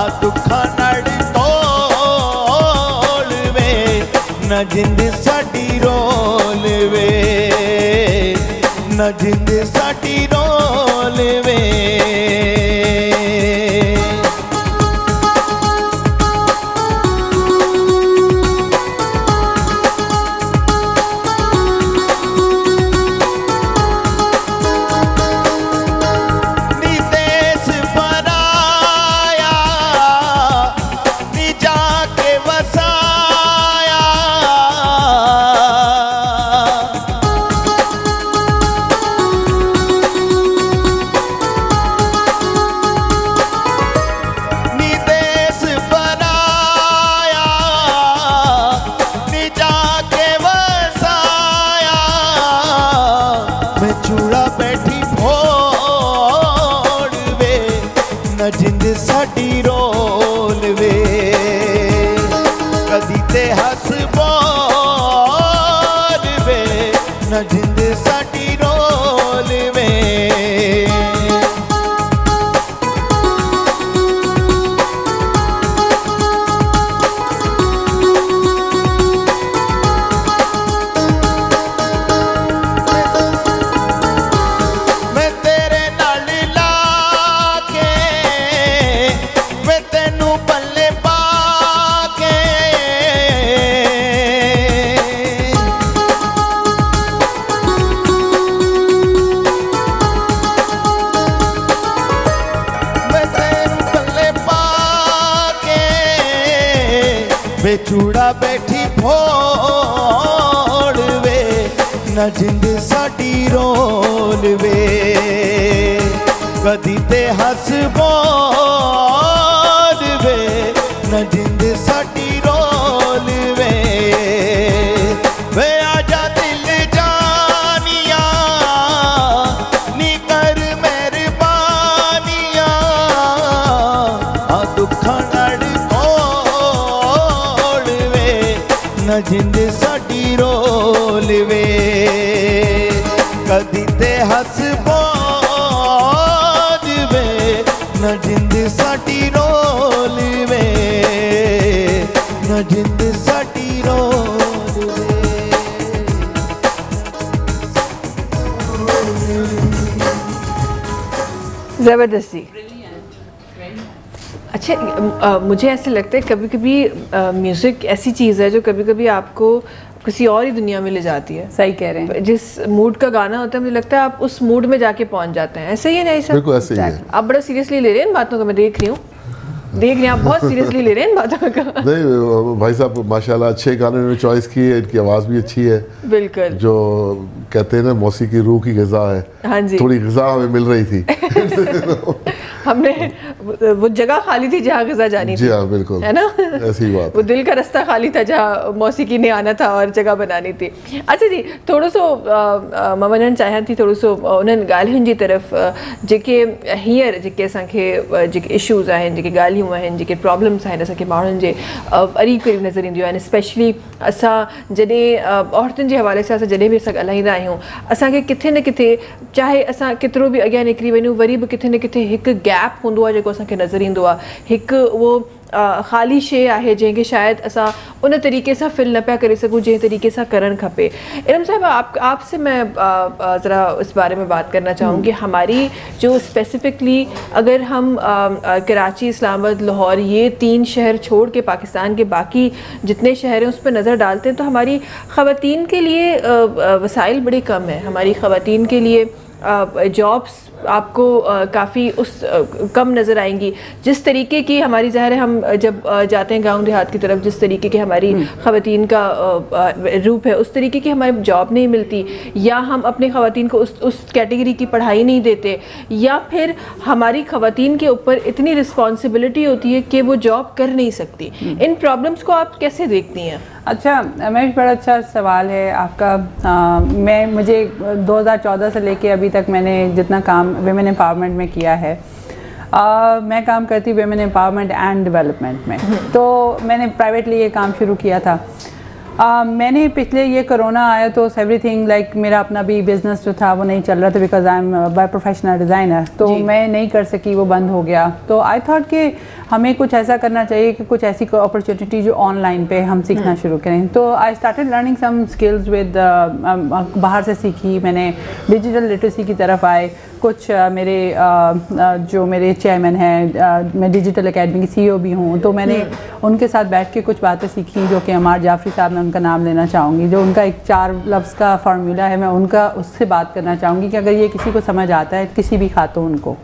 ਆ ਦੁੱਖਾਂ ਨਾਲ ਤੋਲ ਵੇ ਨਾ ਜਿੰਦ ਸਾਡੀ ਰੋਲ ਵੇ ਨਾ ਜਿੰਦ ਸਾਡੀ ਰੋਲ न जिंद साडी रोल वे कदी ते हस बोल वे न जिंद साडी रोल वे वे आजा दिल जानिया नी कर मेहरबानिया आ दुखा लड़ कोल रोल वे। कदी ते हस वे न जिंद साडी रोल वे। न जिंद साडी रोल ज़बरदस्ती। अच्छा मुझे ऐसे लगता है कभी कभी म्यूज़िक ऐसी चीज़ है जो कभी कभी आपको किसी और ही दुनिया में ले जाती है। सही कह रहे हैं। जिस मूड का गाना होता है मुझे लगता है आप उस मूड में जाके पहुँच जाते हैं। ऐसे ही है ना ऐसा बिल्कुल ऐसे ही है। आप बड़ा सीरियसली ले रहे हैं इन बातों को? मैं देख रही हूँ। देख रही हैं आप बहुत सीरियसली ले रहे हैं इन बातों का? *laughs* नहीं भाई साहब माशाल्लाह अच्छे गाने उन्होंने चॉइस की है इनकी आवाज़ भी अच्छी है। बिल्कुल। जो कहते हैं ना मौसी की रूह की गज़ा है। हाँ जी। थोड़ी गज़ा हमें मिल रही थी। *laughs* *laughs* हमने वो जगह खाली थी जहाँ गजा जानी जी थी हाँ बिल्कुल। है ना? ऐसी बात वो दिल का रास्ता खाली था जहाँ मौसीकी ने आना था और जगह बनानी थी। अच्छा जी थोरो सो माँ वञणु चाहियाँ थी थोरो सो उन्हनि ॻाल्हियुनि जी तरफ़ जेके हींअर जेके असांखे जेके इशूज़ आहिनि जेके ॻाल्हियूं आहिनि जेके प्रॉब्लम्स आहिनि असांखे माण्हुनि जे अरीब क़रीब नज़र ईंदियूं आहिनि। स्पेशली असां जॾहिं औरतुनि जे हवाले सां असां जॾहिं बि असां ॻाल्हाईंदा आहियूं असांखे किथे न किथे चाहे असां केतिरो बि अॻियाँ निकिरी वञूं वरी बि किथे न किथे हिकु गैप हूंदो आहे जेको असांखे नज़र ईंदो आहे। हिकु उहो ख़ाली शइ आहे जंहिंखे शायदि असां उन तरीक़े सां फिल न पिया करे सघूं जंहिं तरीक़े सां करणु खपे। इरम साहब आप आपसे मैं ज़रा इस बारे में बात करना चाहूँगी। हमारी जो स्पेसिफिकली अगर हम अ, अ, कराची इस्लामाबाद लाहौर ये तीन शहर छोड़ के पाकिस्तान के बाकी जितने शहर हैं उस पर नज़र डालते हैं तो हमारी ख़वातीन के लिए वसाइल बड़े कम हैं। हमारी ख़वातीन के लिए जॉब्स आपको काफ़ी उस कम नज़र आएँगी। जिस तरीके की हमारी ज़ाहिर हम जब जाते हैं गाँव देहात की तरफ़ जिस तरीके की हमारी ख़वातीन का अ, अ, रूप है उस तरीके की हमारी जॉब नहीं मिलती। या हम अपने ख़वातीन को उस उस कैटेगरी की पढ़ाई नहीं देते या फिर हमारी ख़वातीन के ऊपर इतनी रिस्पॉन्सिबिलिटी होती है कि वो जॉब कर नहीं सकती। इन प्रॉब्लम्स को आप कैसे देखती हैं? अच्छा रमेश बड़ा अच्छा सवाल है आपका। आ, मैं मुझे 2014 से लेके अभी तक मैंने जितना काम वेमेन एम्पावरमेंट में किया है। आ, मैं काम करती वेमेन एम्पावरमेंट एंड डेवलपमेंट में। तो मैंने प्राइवेटली ये काम शुरू किया था। आ, मैंने पिछले ये कोरोना आया तो एवरीथिंग लाइक मेरा अपना भी बिज़नेस जो था वो नहीं चल रहा था because I am by professional designer तो मैं नहीं कर सकी वो बंद हो गया। तो आई थॉट कि हमें कुछ ऐसा करना चाहिए कि कुछ ऐसी अपॉर्चुनिटी जो ऑनलाइन पे हम सीखना शुरू करें। तो I started learning some skills with बाहर से सीखी मैंने डिजिटल लिटरेसी की तरफ़ आए। कुछ मेरे जो मेरे चेयरमैन हैं मैं डिजिटल एकेडमी की सीईओ भी हूँ तो मैंने उनके साथ बैठ के कुछ बातें सीखी जो कि अमार जाफरी साहब मैं उनका नाम लेना चाहूँगी। जो उनका एक चार लफ्ज़ का फार्मूला है मैं उनका उससे बात करना चाहूँगी कि अगर ये किसी को समझ आता है किसी भी खातून को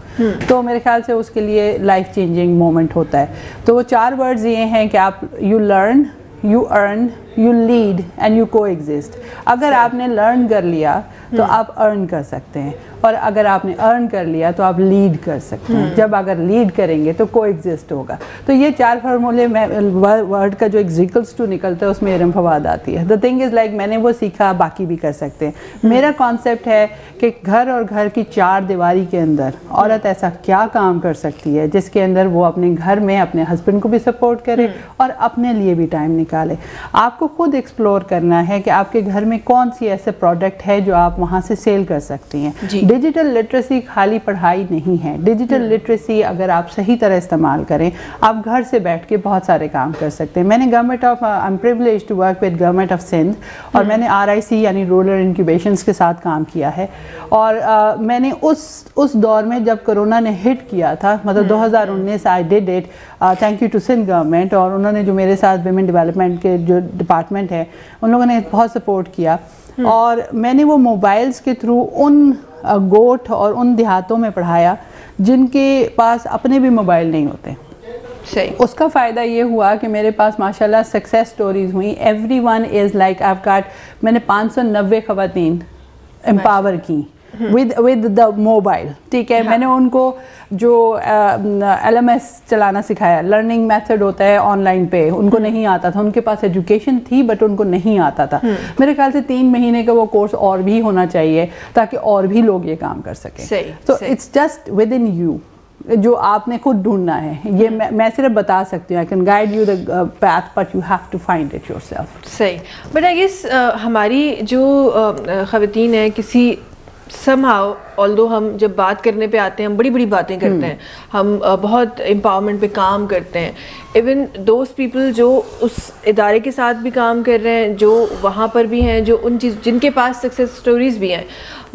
तो मेरे ख्याल से उसके लिए लाइफ चेंजिंग मोमेंट होता है। तो वो चार वर्ड्स ये हैं कि आप you learn you earn you lead and you coexist अगर आपने लर्न कर लिया तो आप अर्न कर सकते हैं। और अगर आपने अर्न कर लिया तो आप लीड कर सकते हैं। जब अगर लीड करेंगे तो को एग्जिस्ट होगा। तो ये चार फार्मूले में वर्ड का जो एग्जिकल्स टू निकलता है उसमें इरम फवाद आती है। द थिंग इज़ लाइक मैंने वो सीखा बाकी भी कर सकते हैं। मेरा कॉन्सेप्ट है कि घर और घर की चार दीवारी के अंदर औरत ऐसा क्या काम कर सकती है जिसके अंदर वो अपने घर में अपने हस्बैंड को भी सपोर्ट करे और अपने लिए भी टाइम निकाले। आपको खुद एक्सप्लोर करना है कि आपके घर में कौन सी ऐसे प्रोडक्ट है जो आप वहाँ से सेल कर सकती हैं। डिजिटल लिटरेसी खाली पढ़ाई नहीं है। डिजिटल लिटरेसी अगर आप सही तरह इस्तेमाल करें आप घर से बैठ के बहुत सारे काम कर सकते हैं। मैंने government of I am privilege to work with government of Sindh और मैंने आरआईसी यानी रूरल इंक्यूबेशंस के साथ काम किया है। और अ, मैंने उस उस दौर में जब कोरोना ने हिट किया था मतलब 2019 I did it thank you to Sindh government और उन्होंने जो मेरे साथ विमेन डेवलपमेंट के जो डिपार्टमेंट है उन लोगों ने बहुत सपोर्ट किया। और मैंने वो मोबाइल्स के थ्रू उन गोट गोठ और उन देहातों में पढ़ाया जिनके पास अपने भी मोबाइल नहीं होते। सही। उसका फ़ायदा ये हुआ कि मेरे पास माशाल्लाह सक्सेस स्टोरीज हुई। Every one is like I काट मैंने पाँच सौ नब्बे ख़वान एम्पावर की। विद विद द मोबाइल ठीक है? मैंने उनको जो एल एम एस चलाना सिखाया लर्निंग मेथड होता है ऑनलाइन पे उनको नहीं आता था। उनके पास एजुकेशन थी बट उनको नहीं आता था। मेरे ख्याल से तीन महीने का वो कोर्स और भी होना चाहिए ताकि और भी लोग ये काम कर सकें। तो it's just within you जो आपने खुद ढूंढना है। ये मैं, मैं सिर्फ़ बता सकती हूँ I can guide you the path but you have to find it yourself सही। बट आई गेस हमारी जो uh, ख़वातीन है किसी समहाउ ऑल्दो हम जब बात करने पे आते हैं हम बड़ी बड़ी बातें करते हैं। हम बहुत एम्पावरमेंट पे काम करते हैं। इवन दोज पीपल जो उस इदारे के साथ भी काम कर रहे हैं जो वहाँ पर भी हैं जो उन चीज़ जिनके पास सक्सेस स्टोरीज भी हैं।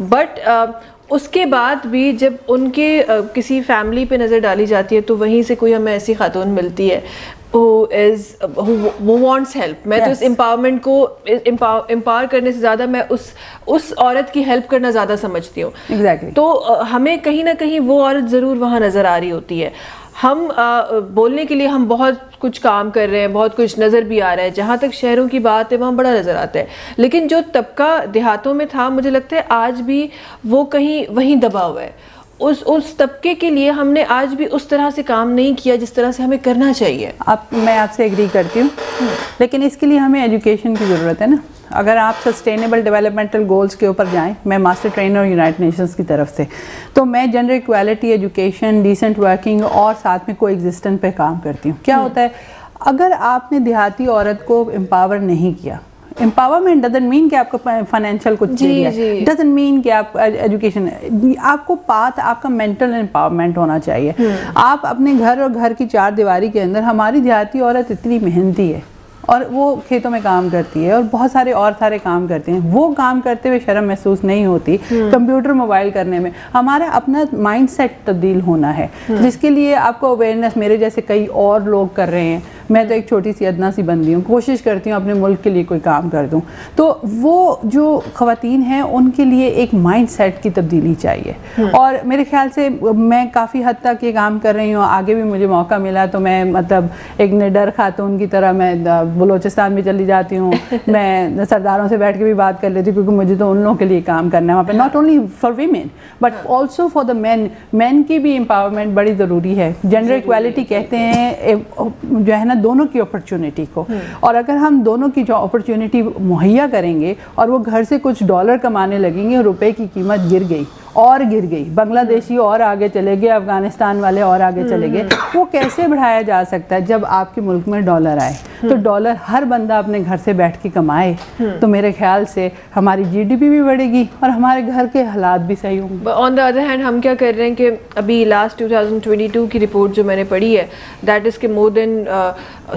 बट उसके बाद भी जब उनके किसी फैमिली पे नज़र डाली जाती है तो वहीं से कोई हमें ऐसी खातून मिलती है। Who is who वो wants help. मैं तो इस Yes. empowerment को एम्पावर करने से ज़्यादा मैं उस उस औरत की हेल्प करना ज़्यादा समझती हूँ। Exactly. तो हमें कहीं ना कहीं वो औरत ज़रूर वहाँ नज़र आ रही होती है। हम अ, बोलने के लिए हम बहुत कुछ काम कर रहे हैं बहुत कुछ नज़र भी आ रहा है। जहाँ तक शहरों की बात है वहाँ बड़ा नज़र आता है। लेकिन जो तबका देहातों में था मुझे लगता है आज भी वो कहीं वहीं दबा हुआ है। उस उस तबके के लिए हमने आज भी उस तरह से काम नहीं किया जिस तरह से हमें करना चाहिए। आप मैं आपसे एग्री करती हूँ। लेकिन इसके लिए हमें एजुकेशन की ज़रूरत है ना। अगर आप सस्टेनेबल डेवलपमेंटल गोल्स के ऊपर जाएँ मैं मास्टर ट्रेनर यूनाइटेड नेशंस की तरफ़ से तो मैं gender equality education decent working और साथ में को एग्जिस्टेंट पे काम करती हूँ। क्या होता है? अगर आपने देहाती औरत को एम्पावर नहीं किया एम्पावरमेंट डजेंट मीन कि आपको फाइनेंशियल कुछ चाहिए। डजेंट मीन कि आप एजुकेशन आपको पाथ आपका मेंटल एम्पावरमेंट होना चाहिए। आप अपने घर और घर की चार दीवारी के अंदर हमारी देहाती औरत इतनी मेहनती है। और वो खेतों में काम करती है और बहुत सारे और सारे काम करते हैं। वो काम करते हुए शर्म महसूस नहीं होती कंप्यूटर मोबाइल करने में। हमारा अपना माइंड सेट तब्दील होना है जिसके लिए आपको अवेयरनेस मेरे जैसे कई और लोग कर रहे हैं। मैं तो एक छोटी सी अदना सी बंदी हूँ। कोशिश करती हूँ अपने मुल्क के लिए कोई काम कर दूँ। तो वो जो खातन हैं उनके लिए एक माइंड सेट की तब्दीली चाहिए। और मेरे ख्याल से मैं काफ़ी हद तक ये काम कर रही हूँ। आगे भी मुझे मौका मिला तो मैं मतलब एक निडर खातून की तरह मैं बलूचिस्तान भी चली जाती हूँ। *laughs* मैं सरदारों से बैठ के भी बात कर लेती हूँ क्योंकि मुझे तो उन लोगों के लिए काम करना है वहाँ पर not only for women but also for the man man की भी एम्पावरमेंट बड़ी ज़रूरी है। जेंडर इक्वालिटी कहते हैं जो है ना दोनों की अपॉर्चुनिटी को। और अगर हम दोनों की जो अपॉर्चुनिटी मुहैया करेंगे और वो घर से कुछ डॉलर कमाने लगेंगे रुपए की कीमत गिर गई और गिर गई। बांग्लादेशी और आगे चले गए अफ़गानिस्तान वाले और आगे चले गए। वो कैसे बढ़ाया जा सकता है जब आपके मुल्क में डॉलर आए? तो डॉलर हर बंदा अपने घर से बैठ के कमाए। तो मेरे ख्याल से हमारी जीडीपी भी बढ़ेगी और हमारे घर के हालात भी सही होंगे। ऑन द अदर हैंड हम क्या कर रहे हैं कि अभी लास्ट 2022 की रिपोर्ट जो मैंने पढ़ी है दैट इज़ के मोर देन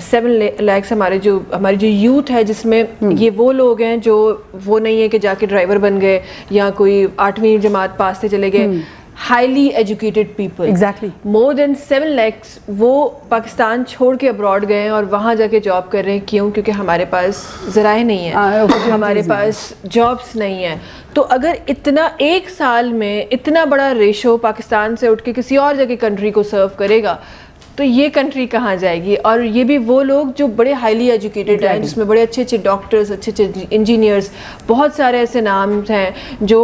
सेवन लैक्स हमारे जो हमारी जो यूथ है जिसमें ये वो लोग हैं जो वो नहीं है कि जाके ड्राइवर बन गए या कोई आठवीं जमात पास से चले गए। Highly educated people Exactly. More than seven lakhs वो पाकिस्तान छोड़ के अब्रॉड गए हैं और वहाँ जाके जॉब कर रहे हैं। क्यों? क्योंकि हमारे पास ज़राए नहीं है। है opportunities हमारे पास जॉब्स नहीं है। तो अगर इतना एक साल में इतना बड़ा रेशो पाकिस्तान से उठ के किसी और जगह कंट्री को सर्व करेगा तो ये कंट्री कहाँ जाएगी? और ये भी वो लोग जो बड़े हाईली एजुकेटेड हैं जिसमें बड़े अच्छे अच्छे डॉक्टर्स अच्छे अच्छे इंजीनियर्स बहुत सारे ऐसे नाम हैं जो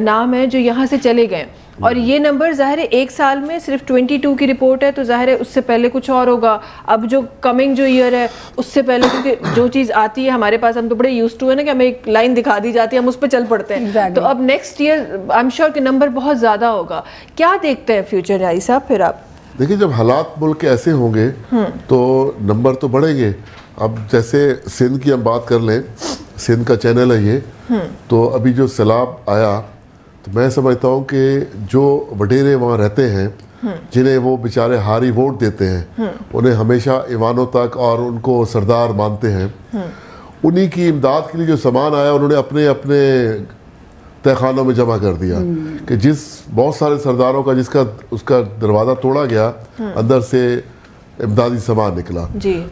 नाम हैं जो यहाँ से चले गए। और ये नंबर ज़ाहिर है एक साल में सिर्फ़ 22 की रिपोर्ट है तो ज़ाहिर है उससे पहले कुछ और होगा। अब जो कमिंग जो ईयर है उससे पहले क्योंकि जो चीज़ आती है हमारे पास हम तो बड़े यूज़ टू है ना कि हमें एक लाइन दिखा दी जाती है हम उस पर चल पड़ते हैं। Exactly. तो अब next year I am sure कि नंबर बहुत ज़्यादा होगा। क्या देखते हैं फ्यूचर राई साहब फिर आप? देखिए जब हालात मुल्क के ऐसे होंगे तो नंबर तो बढ़ेंगे। अब जैसे सिंध की हम बात कर लें सिंध का चैनल है ये तो अभी जो सैलाब आया तो मैं समझता हूँ कि जो वडेरे वहाँ रहते हैं जिन्हें वो बेचारे हारी वोट देते हैं उन्हें हमेशा ईवानों तक और उनको सरदार मानते हैं। उन्हीं की इमदाद के लिए जो सामान आया उन्होंने अपने अपने तहखानों में जमा कर दिया। कि जिस बहुत सारे सरदारों का जिसका उसका दरवाज़ा तोड़ा गया अंदर से इमदादी सामान निकला।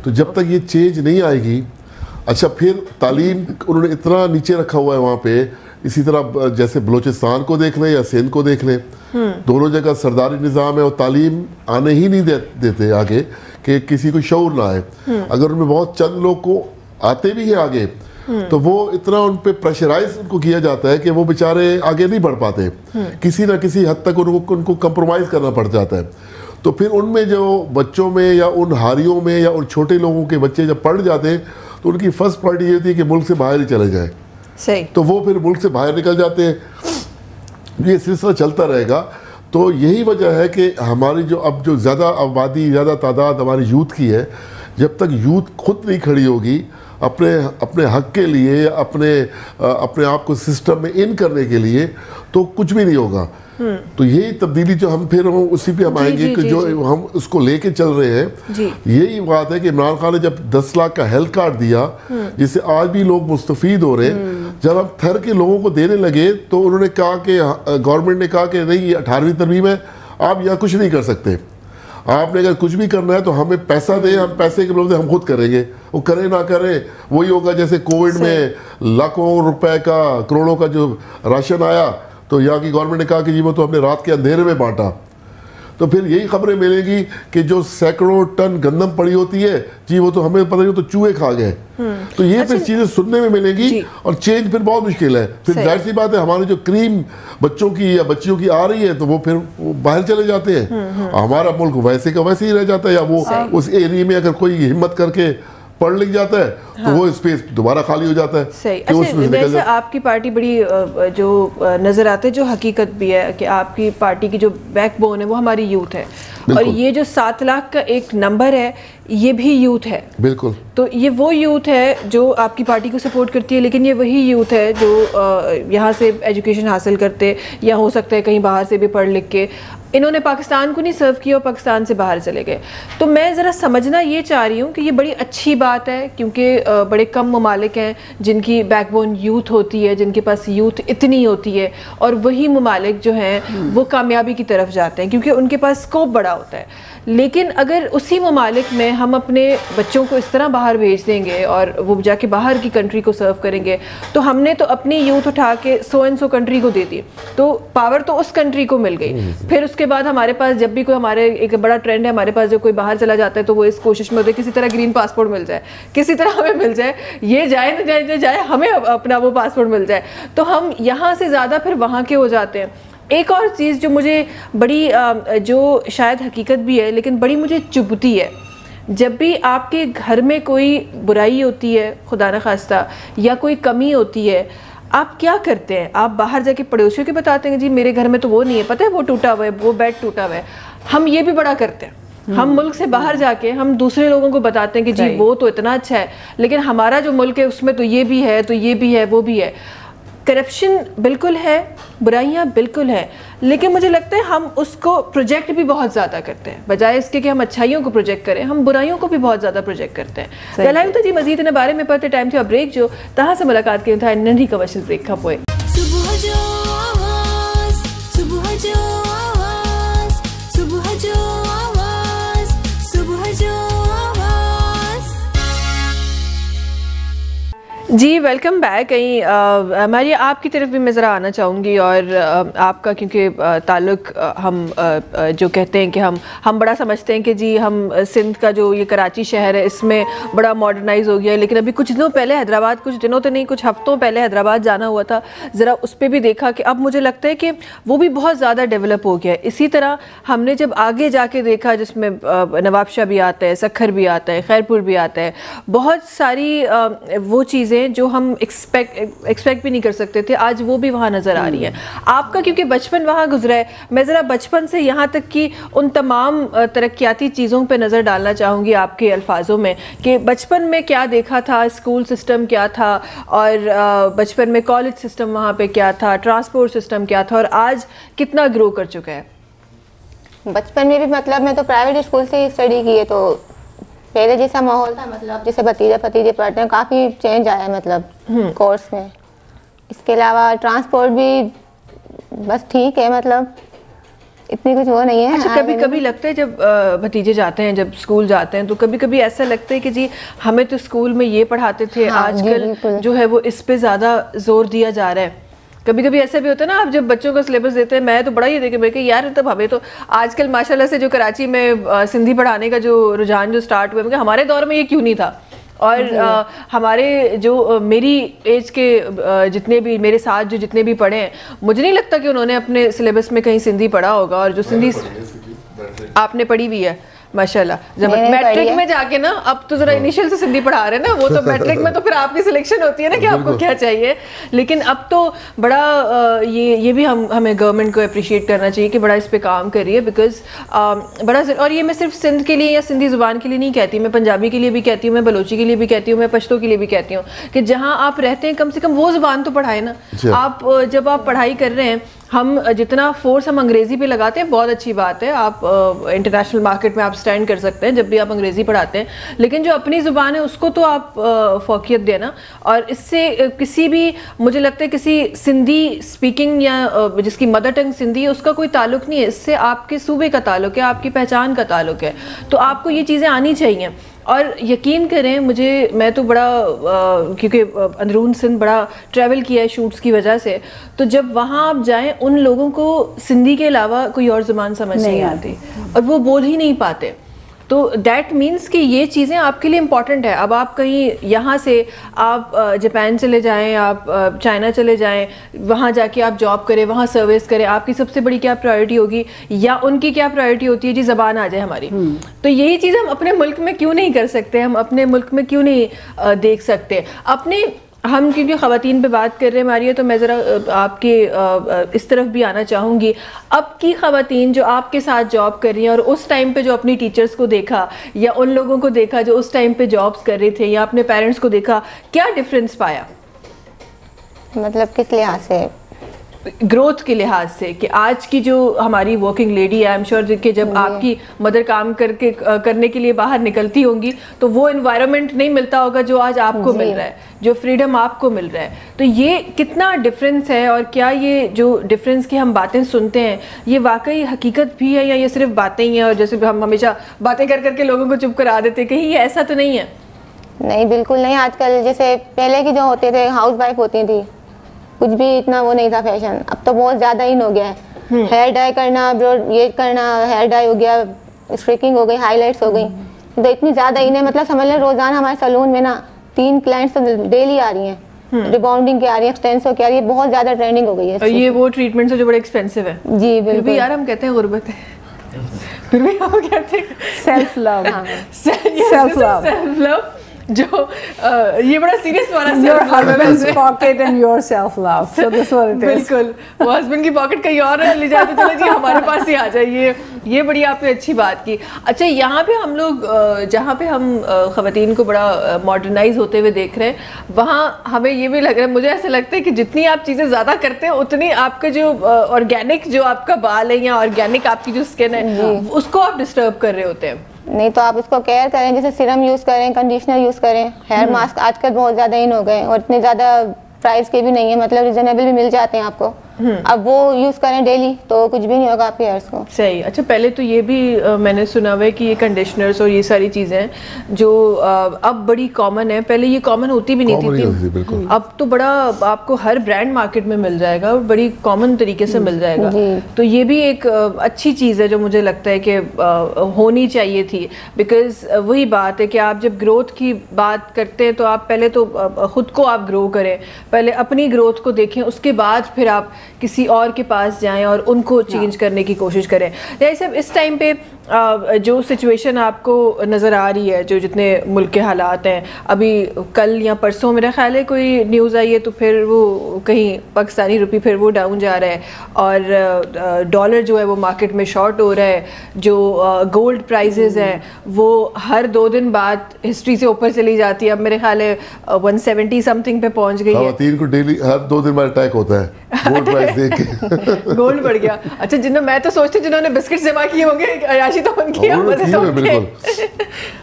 तो जब तक ये चेंज नहीं आएगी अच्छा फिर तालीम उन्होंने इतना नीचे रखा हुआ है वहाँ पे इसी तरह जैसे बलूचिस्तान को देख लें या सिंध को देख लें दोनों जगह सरदारी निज़ाम है और तालीम आने ही नहीं दे, देते आगे कि किसी को शौर ना आए। अगर उनमें बहुत चंद लोग को आते भी है आगे तो वो इतना उन पे प्रेशराइज उनको किया जाता है कि वो बेचारे आगे नहीं बढ़ पाते। किसी ना किसी हद तक उनको उनको कंप्रोमाइज करना पड़ जाता है। तो फिर उनमें जो बच्चों में या उन हारियों में या उन छोटे लोगों के बच्चे जब पढ़ जाते हैं तो उनकी फ़र्स्ट पार्टी ये होती है कि मुल्क से बाहर ही चले जाए। सही। तो वो फिर मुल्क से बाहर निकल जाते हैं। ये सिलसिला चलता रहेगा। तो यही वजह है कि हमारी जो अब जो ज़्यादा आबादी ज़्यादा तादाद हमारी यूथ की है जब तक यूथ खुद नहीं खड़ी होगी अपने अपने हक के लिए अपने अपने आप को सिस्टम में इन करने के लिए तो कुछ भी नहीं होगा। तो यही तब्दीली जो हम फिर हम उसी पे हम आएँगे कि जो जी। हम उसको लेके चल रहे हैं। यही बात है कि इमरान खान ने जब 10 लाख का हेल्थ कार्ड दिया जिससे आज भी लोग मुस्तफ़ हो रहे हैं। जब हम थर के लोगों को देने लगे तो उन्होंने कहा कि गवर्नमेंट ने कहा कि नहीं ये अठारहवीं तरमीम है आप यहाँ कुछ नहीं कर सकते। आपने अगर कुछ भी करना है तो हमें पैसा दें हम पैसे के बदले हम खुद करेंगे। वो करें ना करें वही होगा जैसे कोविड में लाखों रुपए का करोड़ों का जो राशन आया तो यहाँ की गवर्नमेंट ने कहा कि जी वो तो हमने रात के अंधेरे में बांटा। तो फिर यही खबरें मिलेंगी कि जो सैकड़ों टन गंदम पड़ी होती है जी वो तो हमें पता नहीं तो चूहे खा गए तो ये फिर चीज़ें सुनने में मिलेंगी और चेंज फिर बहुत मुश्किल है। फिर ज़ाहिर सी बात है हमारी जो क्रीम बच्चों की या बच्चियों की आ रही है तो वो फिर वो बाहर चले जाते हैं। हमारा मुल्क वैसे का वैसे ही रह जाता है या वो उस एरिए में अगर कोई हिम्मत करके पढ़ लिख जाता है हाँ। तो वो स्पेस दोबारा खाली हो जाता है सही। अच्छा जैसे आपकी पार्टी बड़ी जो नज़र आते जो हकीकत भी है कि आपकी पार्टी की जो बैकबोन है वो हमारी यूथ है। और ये जो सात लाख का एक नंबर है ये भी यूथ है। बिल्कुल। तो ये वो यूथ है जो आपकी पार्टी को सपोर्ट करती है लेकिन ये वही यूथ है जो यहाँ से एजुकेशन हासिल करते या हो सकता है कहीं बाहर से भी पढ़ लिख के। इन्होंने पाकिस्तान को नहीं सर्व किया और पाकिस्तान से बाहर चले गए। तो मैं ज़रा समझना ये चाह रही हूँ कि ये बड़ी अच्छी बात है क्योंकि बड़े कम ममालिक हैं जिनकी बैकबोन यूथ होती है जिनके पास यूथ इतनी होती है और वही ममालिक जो हैं वो कामयाबी की तरफ़ जाते हैं क्योंकि उनके पास स्कोप बड़ा होता है। लेकिन अगर उसी ममालिक में हम अपने बच्चों को इस तरह बाहर भेज देंगे और वो जाके बाहर की कंट्री को सर्व करेंगे तो हमने तो अपनी यूथ उठा के सो एंड सो कंट्री को दे दी। तो पावर तो उस कंट्री को मिल गई। फिर उसके बाद हमारे पास जब भी कोई हमारे एक बड़ा ट्रेंड है हमारे पास जब कोई बाहर चला जाता है तो वो इस कोशिश में होते हैं किसी तरह ग्रीन पासपोर्ट मिल जाए किसी तरह हमें मिल जाए ये जाए ना जाए जाए हमें अपना वो पासपोर्ट मिल जाए। तो हम यहाँ से ज़्यादा फिर वहाँ के हो जाते हैं। एक और चीज़ जो मुझे बड़ी जो शायद हकीकत भी है लेकिन बड़ी मुझे चुभती है। जब भी आपके घर में कोई बुराई होती है खुदा न खास्ता या कोई कमी होती है आप क्या करते हैं? आप बाहर जाके पड़ोसियों के बताते हैं जी मेरे घर में तो वो नहीं है। पता है वो टूटा हुआ है वो बेड टूटा हुआ है। हम ये भी बड़ा करते हैं। हम मुल्क से बाहर जाके हम दूसरे लोगों को बताते हैं कि जी वो तो इतना अच्छा है लेकिन हमारा जो मुल्क है उसमें तो ये भी है तो ये भी है वो भी है। करप्शन बिल्कुल है बुराइयाँ बिल्कुल हैं लेकिन मुझे लगता है हम उसको प्रोजेक्ट भी बहुत ज़्यादा करते हैं। बजाय इसके कि हम अच्छाइयों को प्रोजेक्ट करें हम बुराइयों को भी बहुत ज़्यादा प्रोजेक्ट करते हैं। तो जी मजीद इन्हें बारे में पढ़ते टाइम थे और ब्रेक जो तहाँ से मुलाकात की था नन्ही कमर्शियल ब्रेक खां पोइ जी वेलकम बैक कहीं हमारी आपकी तरफ़ भी मैं ज़रा आना चाहूँगी और अ, आपका क्योंकि ताल्लुक हम अ, जो कहते हैं कि हम हम बड़ा समझते हैं कि जी हम सिंध का जो ये कराची शहर है इसमें बड़ा मॉडर्नाइज हो गया है। लेकिन अभी कुछ दिनों पहले हैदराबाद कुछ दिनों तो नहीं कुछ हफ्तों पहले हैदराबाद जाना हुआ था। ज़रा उस पर भी देखा कि अब मुझे लगता है कि वो भी बहुत ज़्यादा डेवलप हो गया है। इसी तरह हमने जब आगे जाके देखा जिसमें नवाबशाह भी आता है सखर भी आता है खैरपुर भी आता है बहुत सारी वो चीज़ें जो हम एक्सपेक्ट एक्सपेक्ट भी नहीं कर सकते थे आज वो भी वहाँ नज़र आ रही हैं। आपका क्योंकि बचपन वहाँ गुजरा है मैं ज़रा बचपन से यहाँ तक कि उन तमाम तरक्याती चीज़ों पे नज़र डालना चाहूँगी आपके अल्फाजों में कि बचपन में क्या देखा था स्कूल सिस्टम क्या था और बचपन में कॉलेज सिस्टम वहाँ पर क्या था ट्रांसपोर्ट सिस्टम क्या था और आज कितना ग्रो कर चुका है? बचपन में भी मतलब मैं तो प्राइवेट स्कूल से ही स्टडी की है तो पहले जैसा माहौल था मतलब जैसे भतीजे भतीजे पढ़ते हैं काफ़ी चेंज आया है मतलब कोर्स में। इसके अलावा ट्रांसपोर्ट भी बस ठीक है मतलब इतनी कुछ वो नहीं है अच्छा कभी कभी लगता है जब भतीजे जाते हैं जब स्कूल जाते हैं तो कभी कभी ऐसा लगता है कि जी हमें तो स्कूल में ये पढ़ाते थे हाँ, आजकल जो है वो इस पे ज़्यादा ज़ोर दिया जा रहा है। कभी कभी ऐसा भी होता है ना आप जब बच्चों का सिलेबस देते हैं मैं तो बड़ा ही देखे मैं कि यार तब हमें तो आजकल माशाल्लाह से जो कराची में सिंधी पढ़ाने का जो रुझान जो स्टार्ट हुआ मैं हमारे दौर में ये क्यों नहीं था? और अ, हमारे जो अ, मेरी एज के अ, जितने भी मेरे साथ जो जितने भी पढ़े हैं मुझे नहीं लगता कि उन्होंने अपने सिलेबस में कहीं सिंधी पढ़ा होगा और जो सिंधी आपने पढ़ी हुई है। माशाल्लाह। जब मैट्रिक में जाके ना अब तो जरा इनिशियल से सिंधी पढ़ा रहे हैं ना वो तो मैट्रिक में तो फिर आपकी सिलेक्शन होती है ना कि आपको क्या चाहिए। लेकिन अब तो बड़ा ये ये भी हम हमें गवर्नमेंट को अप्रिशिएट करना चाहिए कि बड़ा इस पे काम कर रही है बिकॉज़ बड़ा और ये मैं सिर्फ़ सिंध के लिए या सिंधी ज़ुबान के लिए नहीं कहती मैं पंजाबी के लिए भी कहती हूँ मैं बलोची के लिए भी कहती हूँ मैं पश्तो के लिए भी कहती हूँ कि जहाँ आप रहते हैं कम से कम वो ज़ुबान तो पढ़ाए ना। आप जब आप पढ़ाई कर रहे हैं हम जितना फोर्स हम अंग्रेज़ी पे लगाते हैं, बहुत अच्छी बात है। आप इंटरनेशनल मार्केट में आप स्टैंड कर सकते हैं जब भी आप अंग्रेज़ी पढ़ाते हैं। लेकिन जो अपनी ज़ुबान है, उसको तो आप फोकियत देना। और इससे किसी भी, मुझे लगता है किसी सिंधी स्पीकिंग या जिसकी मदर टंग सिंधी है, उसका कोई ताल्लुक नहीं है। इससे आपके सूबे का ताल्लुक है, आपकी पहचान का ताल्लुक है। तो आपको ये चीज़ें आनी चाहिए। और यकीन करें मुझे मैं तो बड़ा आ, क्योंकि अंदरून सिंध बड़ा ट्रैवल किया है शूट्स की वजह से। तो जब वहाँ आप जाएँ उन लोगों को सिंधी के अलावा कोई और ज़ुबान समझ नहीं, नहीं आती। और वो बोल ही नहीं पाते। तो दैट मीन्स कि ये चीज़ें आपके लिए इंपॉर्टेंट है। अब आप कहीं यहाँ से आप जापान चले जाएँ आप चाइना चले जाएँ वहाँ जाके आप जॉब करें वहाँ सर्विस करें आपकी सबसे बड़ी क्या प्रायोरिटी होगी? या उनकी क्या प्रायोरिटी होती है? जी ज़बान आ जाए हमारी। तो यही चीज़ हम अपने मुल्क में क्यों नहीं कर सकते? हम अपने मुल्क में क्यों नहीं देख सकते? अपने हम क्योंकि ख़वान पे बात कर रहे हैं, मारिया तो मैं ज़रा आपके इस तरफ़ भी आना चाहूँगी। अब की ख़वान जो आपके साथ जॉब कर रही हैं और उस टाइम पे जो अपनी टीचर्स को देखा या उन लोगों को देखा जो उस टाइम पे जॉब्स कर रहे थे या अपने पेरेंट्स को देखा, क्या डिफरेंस पाया? मतलब किस लिहाज से? ग्रोथ के लिहाज से कि आज की जो हमारी वर्किंग लेडी है आई एम श्योर कि जब आपकी मदर काम करके करने के लिए बाहर निकलती होंगी तो वो इन्वायरमेंट नहीं मिलता होगा जो आज आपको मिल रहा है जो फ्रीडम आपको मिल रहा है। तो ये कितना डिफरेंस है और क्या ये जो डिफरेंस की हम बातें सुनते हैं ये वाकई हकीकत भी है या ये सिर्फ़ बातें ही हैं और जैसे हम हमेशा बातें कर करके लोगों को चुप करा देते हैं, कहीं ये ऐसा तो नहीं है? नहीं बिल्कुल नहीं। आजकल जैसे पहले की जो होते थे हाउस वाइफ होती थी कुछ भी इतना वो नहीं था फ़ैशन। अब तो बहुत ज़्यादा इन हो गया है। हेयर डाई करना ब्रो ये करना हेयर डाई हो गया स्ट्रिकिंग हो गई हाईलाइट्स हो गई। तो इतनी ज़्यादा इन है मतलब समझ लें रोज़ाना हमारे सलून में ना तीन क्लाइंट्स तो डेली आ रही हैं। रिबाउंडिंग की आ रही है एक्सटेंसो की आ रही है बहुत ज़्यादा ट्रेंडिंग हो गई है ये वो ट्रीटमेंट है जो बड़े एक्सपेंसिव है। जी बिल्कुल। यार हम कहते हैं गुर्बत है। *laughs* फिर भी हम कहते हैं सेल्फ लव सेल्फ लव जो ये बड़ा सीरियस वाला है वैसे। pocket and your self love so this is what it बिल्कुल। वो हस्बैंड की पॉकेट कहीं और ले जाते चलो जी हमारे पास ही आ जाइए ये बड़ी आपने अच्छी बात की। अच्छा यहाँ पे हम लोग जहाँ पे हम ख़वातीन को बड़ा मॉडर्नाइज होते हुए देख रहे हैं वहाँ हमें ये भी लग रहा है मुझे ऐसा लगता है कि जितनी आप चीज़ें ज़्यादा करते हैं उतनी आपका जो ऑर्गेनिक जो आपका बाल है या ऑर्गेनिक आपकी जो स्किन है उसको आप डिस्टर्ब कर रहे होते हैं। नहीं तो आप इसको केयर करें जैसे सिरम यूज़ करें कंडीशनर यूज़ करें। हेयर मास्क आजकल बहुत ज़्यादा इन हो गए हैं और इतने ज़्यादा प्राइस के भी नहीं है मतलब रिजनेबल भी मिल जाते हैं आपको। अब वो यूज़ करें डेली तो कुछ भी नहीं होगा आपके हेयर्स को। सही। अच्छा पहले तो ये भी अ, मैंने सुना हुआ है कि ये कंडीशनर्स और ये सारी चीज़ें हैं जो अ, अब बड़ी कॉमन है। पहले ये कॉमन होती भी नहीं थी, थी, अब तो बड़ा आपको हर ब्रांड मार्केट में मिल जाएगा और बड़ी कॉमन तरीके से मिल जाएगा। तो ये भी एक अच्छी चीज़ है जो मुझे लगता है कि होनी चाहिए थी। बिकॉज़ वही बात है कि आप जब ग्रोथ की बात करते हैं तो आप पहले तो खुद को आप ग्रो करें। पहले अपनी ग्रोथ को देखें उसके बाद फिर आप किसी और के पास जाएँ और उनको चेंज करने की कोशिश करें। जैसे इस टाइम पे जो सिचुएशन आपको नज़र आ रही है जो जितने मुल्क के हालात हैं अभी कल या परसों मेरा ख्याल है कोई न्यूज़ आई है तो फिर वो कहीं पाकिस्तानी रुपी फिर वो डाउन जा रहा है। और डॉलर जो है वो मार्केट में शॉर्ट हो रहा है जो गोल्ड प्राइजेज हैं वो हर दो दिन बाद हिस्ट्री से ऊपर चली जाती है। अब मेरे ख्याल है वन सेवेंटी समथिंग पे पहुँच गई है। को डेली हर दो दिन बाद अटैक होता है गोल्ड प्राइस देख के। *laughs* गोल्ड बढ़ गया। अच्छा जिन्होंने मैं तो सोचती जिन्होंने बिस्किट जमा किए होंगे अयाशी तो उनकी है, मज़े किए तो उनके। बिल्कुल।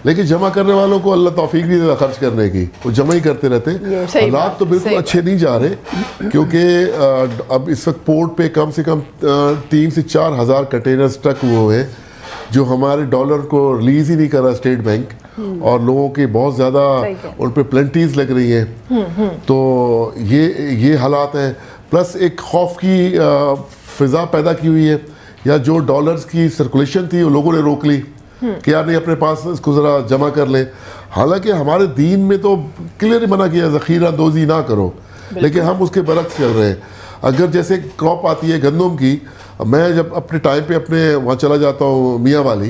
लेकिन जमा करने वालों को अल्लाह तौफीक नहीं देता खर्च करने की वो जमा ही करते रहते हालात तो बिल्कुल अच्छे नहीं जा रहे क्योंकि अब इस वक्त पोर्ट पे कम से कम तीन से चार हज़ार कंटेनर स्टक हुए हैं जो हमारे डॉलर को रिलीज़ ही नहीं कर रहा स्टेट बैंक और लोगों के बहुत ज़्यादा उन पे प्लेंटीज लग रही हैं। तो ये ये हालात हैं। प्लस एक खौफ की फिजा पैदा की हुई है। या जो डॉलर्स की सर्कुलेशन थी वो लोगों ने रोक ली कि यार नहीं अपने पास इसको ज़रा जमा कर लें। हालाँकि हमारे दीन में तो क्लियर मना किया ज़ख़ीरा दोजी ना करो। लेकिन हम उसके बरक्स चल रहे हैं। अगर जैसे क्रॉप आती है गंदम की मैं जब अपने टाइम पे अपने वहाँ चला जाता हूँ मियाँ वाली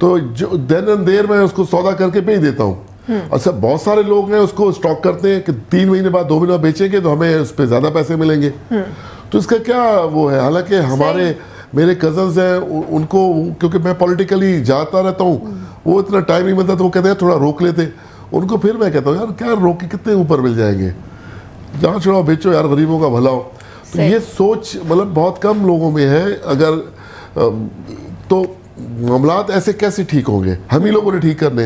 तो जो देन एंड देर मैं उसको सौदा करके भेज देता हूँ। अच्छा बहुत सारे लोग हैं उसको स्टॉक करते हैं कि तीन महीने बाद दो महीने बेचेंगे तो हमें उस पर ज़्यादा पैसे मिलेंगे। तो इसका क्या वो है? हालाँकि हमारे मेरे कजन्स हैं उनको क्योंकि मैं पॉलिटिकली जाता रहता हूँ वो इतना टाइम नहीं मिलता तो वो कहते हैं थोड़ा रोक लेते। उनको फिर मैं कहता हूँ यार क्या रोक के कितने ऊपर मिल जाएँगे? जहाँ छुड़ाओ बेचो यार गरीबों का भला हो तो ये सोच मतलब बहुत कम लोगों में है अगर तो मामला ऐसे कैसे ठीक होंगे? हम ही लोगों ने ठीक करने।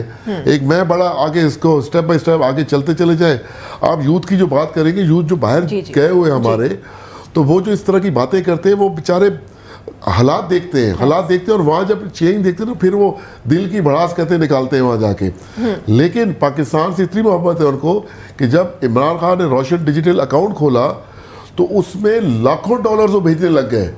एक मैं बड़ा आगे इसको स्टेप बाय स्टेप आगे चलते चले जाए। आप यूथ की जो बात करेंगे यूथ जो बाहर। गए हुए हमारे तो वो जो इस तरह की बातें करते हैं वो बेचारे हालात देखते हैं, हालात देखते हैं और वहाँ जब चेंज देखते हैं ना फिर वो दिल की भड़ास कहते निकालते हैं वहाँ जाके। लेकिन पाकिस्तान से इतनी मोहब्बत है उनको कि जब इमरान खान ने रोशन डिजिटल अकाउंट खोला तो उसमें लाखों डॉलर्स वो भेजने लग गए।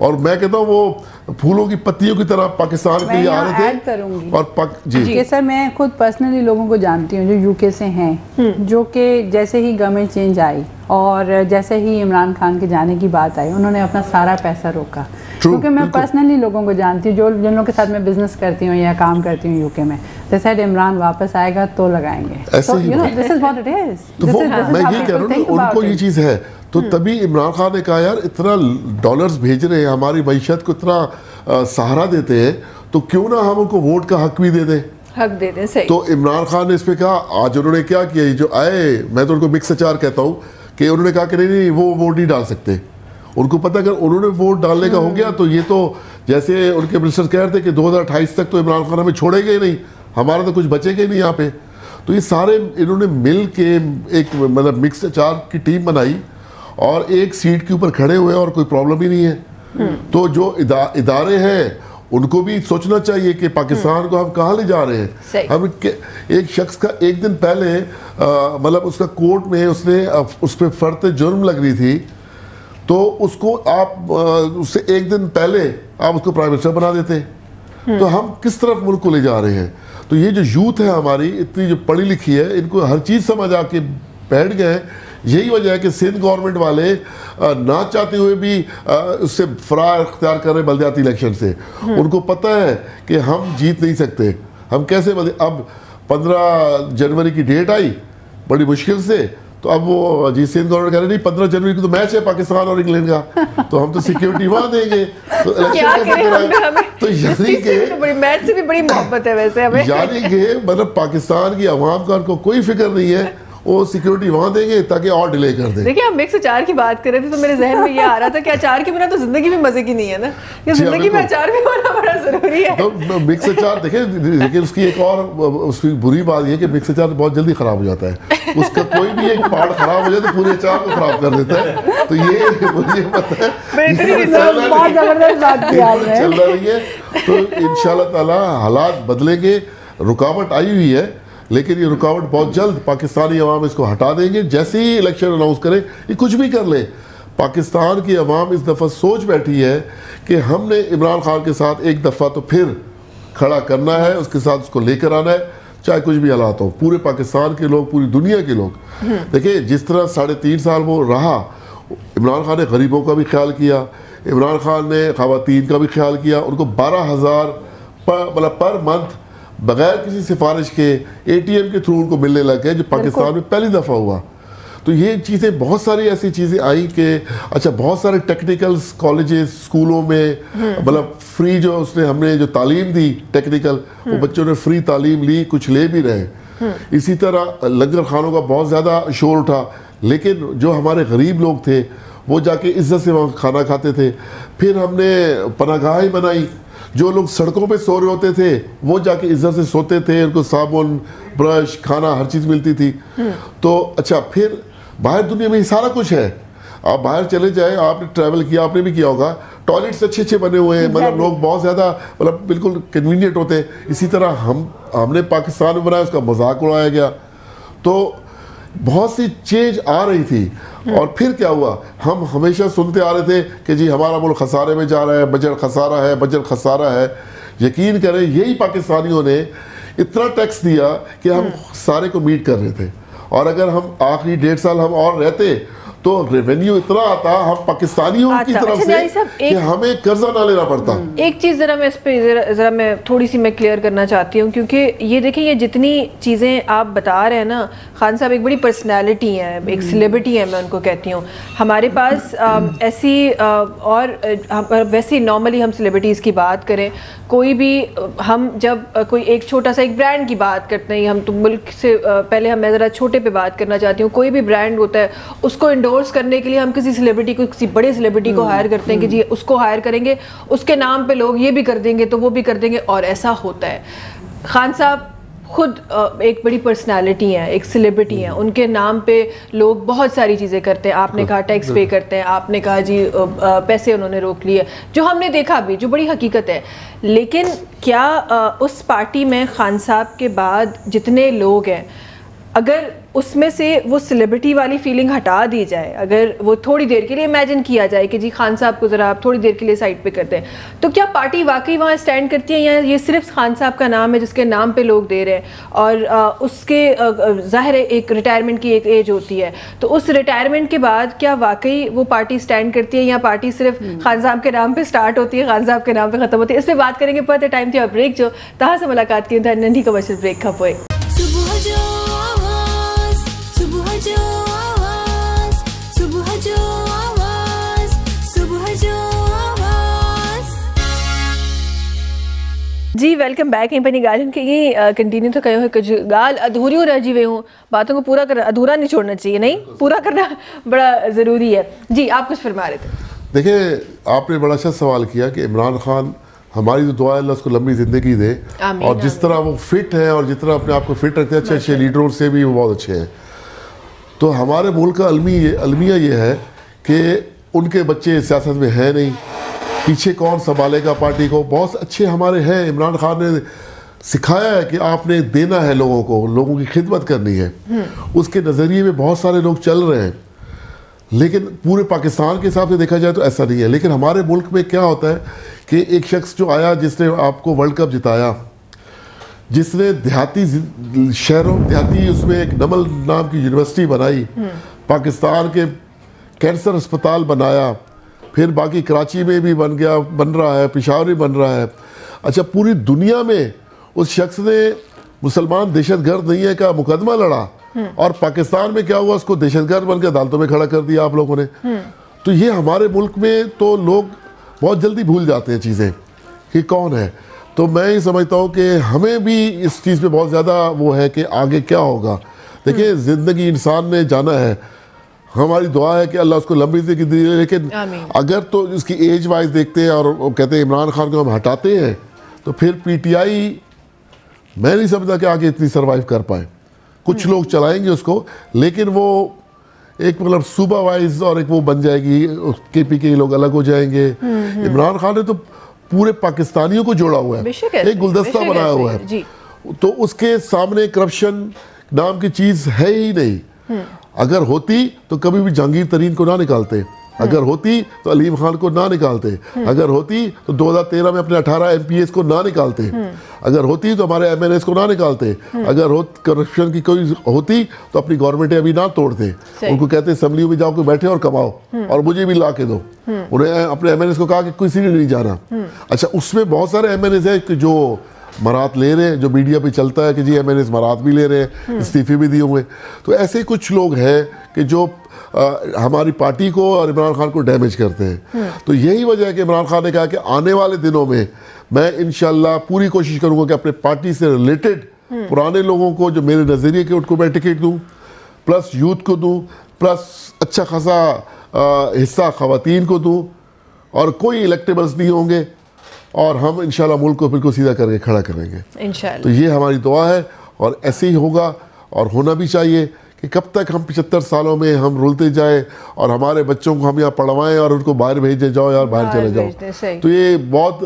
और मैं कहता हूँ वो फूलों की पत्तियों की तरह पाकिस्तान के लिए आ रहे थे और पाक, जी। जी। सर मैं खुद पर्सनली लोगों को जानती हूँ जो यूके से हैं जो कि जैसे ही गवर्नमेंट चेंज आई और जैसे ही इमरान खान के जाने की बात आई उन्होंने अपना सारा पैसा रोका। क्योंकि मैं पर्सनली लोगों को जानती हूँ जो जिन लोगों के साथ मैं बिज़नेस करती हूँ या काम करती हूँ यूके में। said इमरान वापस आएगा तो लगाएँगे। ऐसे तो ही यू नो बात। This is what it is तो मैं ये कह रहा हूँ उनको ये चीज़ है। तो तभी इमरान खान ने कहा यार इतना डॉलर्स भेज रहे हैं हमारी मीशत को इतना सहारा देते हैं तो क्यों ना हम उनको वोट का हक भी दे दें? हक दे दें सही। तो इमरान खान ने इस पे कहा आज उन्होंने क्या किया जो आए मैं तो उनको मिक्स अचार कहता हूँ कि उन्होंने कहा कि नहीं नहीं वो वोट नहीं डाल सकते। उनको पता अगर उन्होंने वोट डालने का हो गया तो ये तो जैसे उनके मिनिस्टर कह रहे थे कि 2028 तक तो इमरान खान हमें छोड़ेगा ही नहीं हमारा तो कुछ बचेगा ही नहीं यहाँ पे। तो ये सारे इन्होंने मिल के एक मतलब मिक्स अचार की टीम बनाई और एक सीट के ऊपर खड़े हुए और कोई प्रॉब्लम ही नहीं है। तो जो इदा, इदारे हैं उनको भी सोचना चाहिए कि पाकिस्तान को हम कहाँ ले जा रहे हैं। हम एक शख्स का एक दिन पहले मतलब उसका कोर्ट में उसने उस पर फर्त जुर्म लग रही थी तो उसको आप उससे एक दिन पहले आप उसको प्राइम मिनिस्टर बना देते। तो हम किस तरफ़ मुल्क को ले जा रहे हैं? तो ये जो यूथ है हमारी इतनी जो पढ़ी लिखी है इनको हर चीज़ समझ आके बैठ गए यही वजह है कि सिंध गवर्नमेंट वाले ना चाहते हुए भी उससे फरार अख्तियार कर रहे हैं बल्दियाती इलेक्शन से। उनको पता है कि हम जीत नहीं सकते। हम कैसे अब पंद्रह जनवरी की डेट आई बड़ी मुश्किल से तो अब वो अजीत सिंह दौड़ कह रहे नहीं पंद्रह जनवरी को तो मैच है पाकिस्तान और इंग्लैंड का। तो हम तो सिक्योरिटी वहाँ देंगे। तो *laughs* इलेक्शन? तो यानी कि बड़ी मैच से भी बड़ी मोहब्बत है वैसे हमें। यानी के मतलब पाकिस्तान की अवाम का उनको कोई फ़िक्र नहीं है। वो सिक्योरिटी वहाँ देंगे ताकि और डिले कर दें। देखिए हम मिक्स अचार की बात कर रहे थे तो मेरे जहन में ये आ रहा था कि अचार के बिना तो ज़िंदगी में मज़े की नहीं है ना? ये हाँ, ज़िंदगी में अचार भी होना बड़ा ज़रूरी है। तो मिक्स अचार देखें लेकिन उसकी एक और उसकी बुरी बात ये है कि मिक्स अचार बहुत जल्दी खराब हो जाता है। उसका कोई भी एक पार्ट खराब हो जाए तो पूरे अचार को खराब कर देता है। तो ये मुझे पता है। चल रहा है। है। तो इंशाल्लाह ताला हालात बदलेंगे। रुकावट आई हुई है। लेकिन ये रुकावट बहुत जल्द पाकिस्तानी अवाम इसको हटा देंगे। जैसे ही इलेक्शन अनाउंस करें, ये कुछ भी कर ले। पाकिस्तान की अवाम इस दफ़ा सोच बैठी है कि हमने इमरान खान के साथ एक दफ़ा तो फिर खड़ा करना है, उसके साथ उसको लेकर आना है, चाहे कुछ भी हालात हो। पूरे पाकिस्तान के लोग, पूरी दुनिया के लोग। देखिए, जिस तरह साढ़े तीन साल वो रहा, इमरान खान ने गरीबों का भी ख्याल किया, इमरान खान ने खातन का भी ख्याल किया, उनको बारह हज़ार मतलब पर मंथ बगैर किसी सिफारिश के एटीएम के थ्रू उनको मिलने लग गए जो पाकिस्तान में पहली दफ़ा हुआ। तो ये चीज़ें बहुत सारी ऐसी चीज़ें आई कि अच्छा बहुत सारे टेक्निकल कॉलेजेस स्कूलों में मतलब फ्री जो उसने हमने जो तालीम दी टेक्निकल वो बच्चों ने फ्री तालीम ली कुछ ले भी रहे। इसी तरह लंगर खानों का बहुत ज़्यादा शोर उठा लेकिन जो हमारे गरीब लोग थे वो जाके इज़्ज़त से वहाँ खाना खाते थे। फिर हमने पनागाहें बनाई जो लोग सड़कों पे सो रहे होते थे वो जाके इज़्ज़त से सोते थे उनको साबुन ब्रश खाना हर चीज़ मिलती थी। तो अच्छा फिर बाहर दुनिया में ये सारा कुछ है। आप बाहर चले जाए आपने ट्रैवल किया आपने भी किया होगा। टॉयलेट्स अच्छे अच्छे बने हुए हैं। मतलब लोग बहुत ज़्यादा मतलब बिल्कुल कन्वीनियंट होते हैं। इसी तरह हम हमने पाकिस्तान में बनाया उसका मज़ाक उड़ाया गया। तो बहुत सी चेंज आ रही थी। और फिर क्या हुआ? हम हमेशा सुनते आ रहे थे कि जी हमारा मुल्क खसारे में जा रहा है बजट खसारा है बजट खसारा है। यकीन करें यही पाकिस्तानियों ने इतना टैक्स दिया कि हम सारे को मीट कर रहे थे। और अगर हम आखिरी डेढ़ साल हम और रहते तो रेवेन्यू इतना आता हम पाकिस्तानियों की तरफ़ अच्छा, से कि हमें कर्जा ना लेना पड़ता। एक चीज़ ज़रा मैं इस पे ज़रा मैं थोड़ी सी मैं क्लियर करना चाहती हूँ क्योंकि ये देखिए ये जितनी चीज़ें आप बता रहे हैं ना खान साहब एक बड़ी पर्सनालिटी हैं एक सेलिब्रिटी है मैं उनको कहती हूँ। हमारे पास ऐसी और वैसे नॉर्मली हम सेलिब्रिटीज़ की बात करें कोई भी हम जब कोई एक छोटा सा एक ब्रांड की बात करते हैं हम तो मुल्क से पहले हम मैं ज़रा छोटे पे बात करना चाहती हूँ कोई भी ब्रांड होता है उसको इंडोर्स करने के लिए हम किसी सेलिब्रिटी को किसी बड़े सेलिब्रिटी को हायर करते हैं कि जी उसको हायर करेंगे उसके नाम पे लोग ये भी कर देंगे तो वो भी कर देंगे और ऐसा होता है। खान साहब खुद एक बड़ी पर्सनालिटी हैं एक सेलिब्रिटी हैं उनके नाम पे लोग बहुत सारी चीज़ें करते हैं। आपने कहा टैक्स पे करते हैं आपने कहा जी पैसे उन्होंने रोक लिए जो हमने देखा भी जो बड़ी हकीकत है। लेकिन क्या उस पार्टी में खान साहब के बाद जितने लोग हैं अगर उसमें से वो सेलिब्रिटी वाली फीलिंग हटा दी जाए अगर वो थोड़ी देर के लिए इमेजिन किया जाए कि जी खान साहब को ज़रा आप थोड़ी देर के लिए साइड पे करते हैं तो क्या पार्टी वाकई वहाँ स्टैंड करती है या ये सिर्फ़ खान साहब का नाम है जिसके नाम पे लोग दे रहे हैं? और अ, उसके ज़ाहिर है एक रिटायरमेंट की एक एज होती है तो उस रिटायरमेंट के बाद क्या वाकई वो पार्टी स्टैंड करती है या पार्टी सिर्फ़ खान साहब के नाम पर स्टार्ट होती है खान साहब के नाम पर ख़त्म होती है? इस पर बात करेंगे पर टाइम थी और ब्रेक जो तहाँ से मुलाकात की नंढी कमर्शियल ब्रेक खा पोए सुबह जो आवाज़ सुबह जो आवाज़ सुबह जो आवाज़ सुबह जो आवाज़। जी वेलकम बैक यहीं पर ॻाल्हियुनि खे ईअं ई कंटिन्यू थो कयो हिकु जो ॻाल्हि अधूरियूं रहिजी वियूं बातों को पूरा करना अधूरा नहीं छोड़ना चाहिए नहीं? पूरा करना बड़ा ज़रूरी है। जी आप कुछ फरमा रहे थे। देखिए आपने बड़ा अच्छा सवाल किया कि इमरान खान हमारी तो दुआ है अल्लाह उसको लंबी ज़िंदगी दे। और जिस तरह वो फिट है और जितना अपने आप को फिट रखते हैं अच्छे अच्छे लीडरों से भी वो बहुत अच्छे हैं। तो हमारे मुल्क का अलमी ये, अलमिया ये है कि उनके बच्चे सियासत में हैं नहीं। पीछे कौन संभालेगा पार्टी को? बहुत अच्छे हमारे हैं। इमरान खान ने सिखाया है कि आपने देना है लोगों को, लोगों की खिदमत करनी है। उसके नज़रिए में बहुत सारे लोग चल रहे हैं। लेकिन पूरे पाकिस्तान के हिसाब से देखा जाए तो ऐसा नहीं है। लेकिन हमारे मुल्क में क्या होता है कि एक शख्स जो आया जिसने आपको वर्ल्ड कप जिताया जिसने देहाती शहरों, देहाती उसमें एक नमल नाम की यूनिवर्सिटी बनाई, पाकिस्तान के कैंसर अस्पताल बनाया, फिर बाकी कराची में भी बन गया, बन रहा है, पिशावर में बन रहा है। अच्छा पूरी दुनिया में उस शख्स ने मुसलमान दहशतगर्द नहीं है का मुकदमा लड़ा, और पाकिस्तान में क्या हुआ, उसको दहशतगर्द बन के अदालतों में खड़ा कर दिया आप लोगों ने। तो ये हमारे मुल्क में तो लोग बहुत जल्दी भूल जाते हैं चीज़ें, कि कौन है? तो मैं ये समझता हूँ कि हमें भी इस चीज़ पे बहुत ज़्यादा वो है कि आगे क्या होगा। देखिए ज़िंदगी इंसान ने जाना है। हमारी दुआ है कि अल्लाह उसको लंबी ज़िंदगी दे लेकिन अगर तो इसकी एज वाइज देखते हैं और कहते हैं इमरान खान को हम हटाते हैं तो फिर पीटीआई मैं नहीं समझता कि आगे इतनी सर्वाइव कर पाए। कुछ लोग चलाएँगे उसको लेकिन वो एक मतलब सूबा वाइज और एक वो बन जाएगी के पी के लोग अलग हो जाएँगे। इमरान खान ने तो पूरे पाकिस्तानियों को जोड़ा हुआ है। एक गुलदस्ता बनाया हुआ है तो उसके सामने करप्शन नाम की चीज़ है ही नहीं। अगर होती तो कभी भी जहांगीर तरीन को ना निकालते। अगर होती तो अलीम खान को ना निकालते। अगर होती तो 2013 में अपने 18 एमपीएस को ना निकालते। अगर होती तो हमारे एमएनएस को ना निकालते। अगर हो करप्शन की कोई होती तो अपनी गवर्नमेंट अभी ना तोड़ते। उनको कहते असम्बली में जाओ के बैठे और कमाओ और मुझे भी ला के दो। उन्हें अपने एमएनएस को कहा कि किसी ने नहीं जाना। अच्छा उसमें बहुत सारे एमएनएस है जो मरात ले रहे हैं जो मीडिया पे चलता है कि जी एम एन मरात भी ले रहे हैं इस्तीफे भी दिए हुए तो ऐसे कुछ लोग हैं कि जो अ, हमारी पार्टी को और इमरान खान को डैमेज करते हैं। तो यही वजह है कि इमरान खान ने कहा कि आने वाले दिनों में मैं इनशाला पूरी कोशिश करूँगा कि अपने पार्टी से रिलेटेड पुराने लोगों को जो मेरे नज़रिए के उनको मैं टिकट दूँ प्लस यूथ को दूँ प्लस अच्छा खासा हिस्सा खातन को दूँ और कोई इलेक्टेबल्स नहीं होंगे और हम इंशाल्लाह मुल्क को बिल्कुल सीधा करके खड़ा करेंगे। तो ये हमारी दुआ है और ऐसे ही होगा और होना भी चाहिए। कि कब तक हम पिछहत्तर सालों में हम रुलते जाए और हमारे बच्चों को हम यहाँ पढ़वाएँ और उनको बाहर भेजे जाओ यार बाहर चले जाओ। तो ये बहुत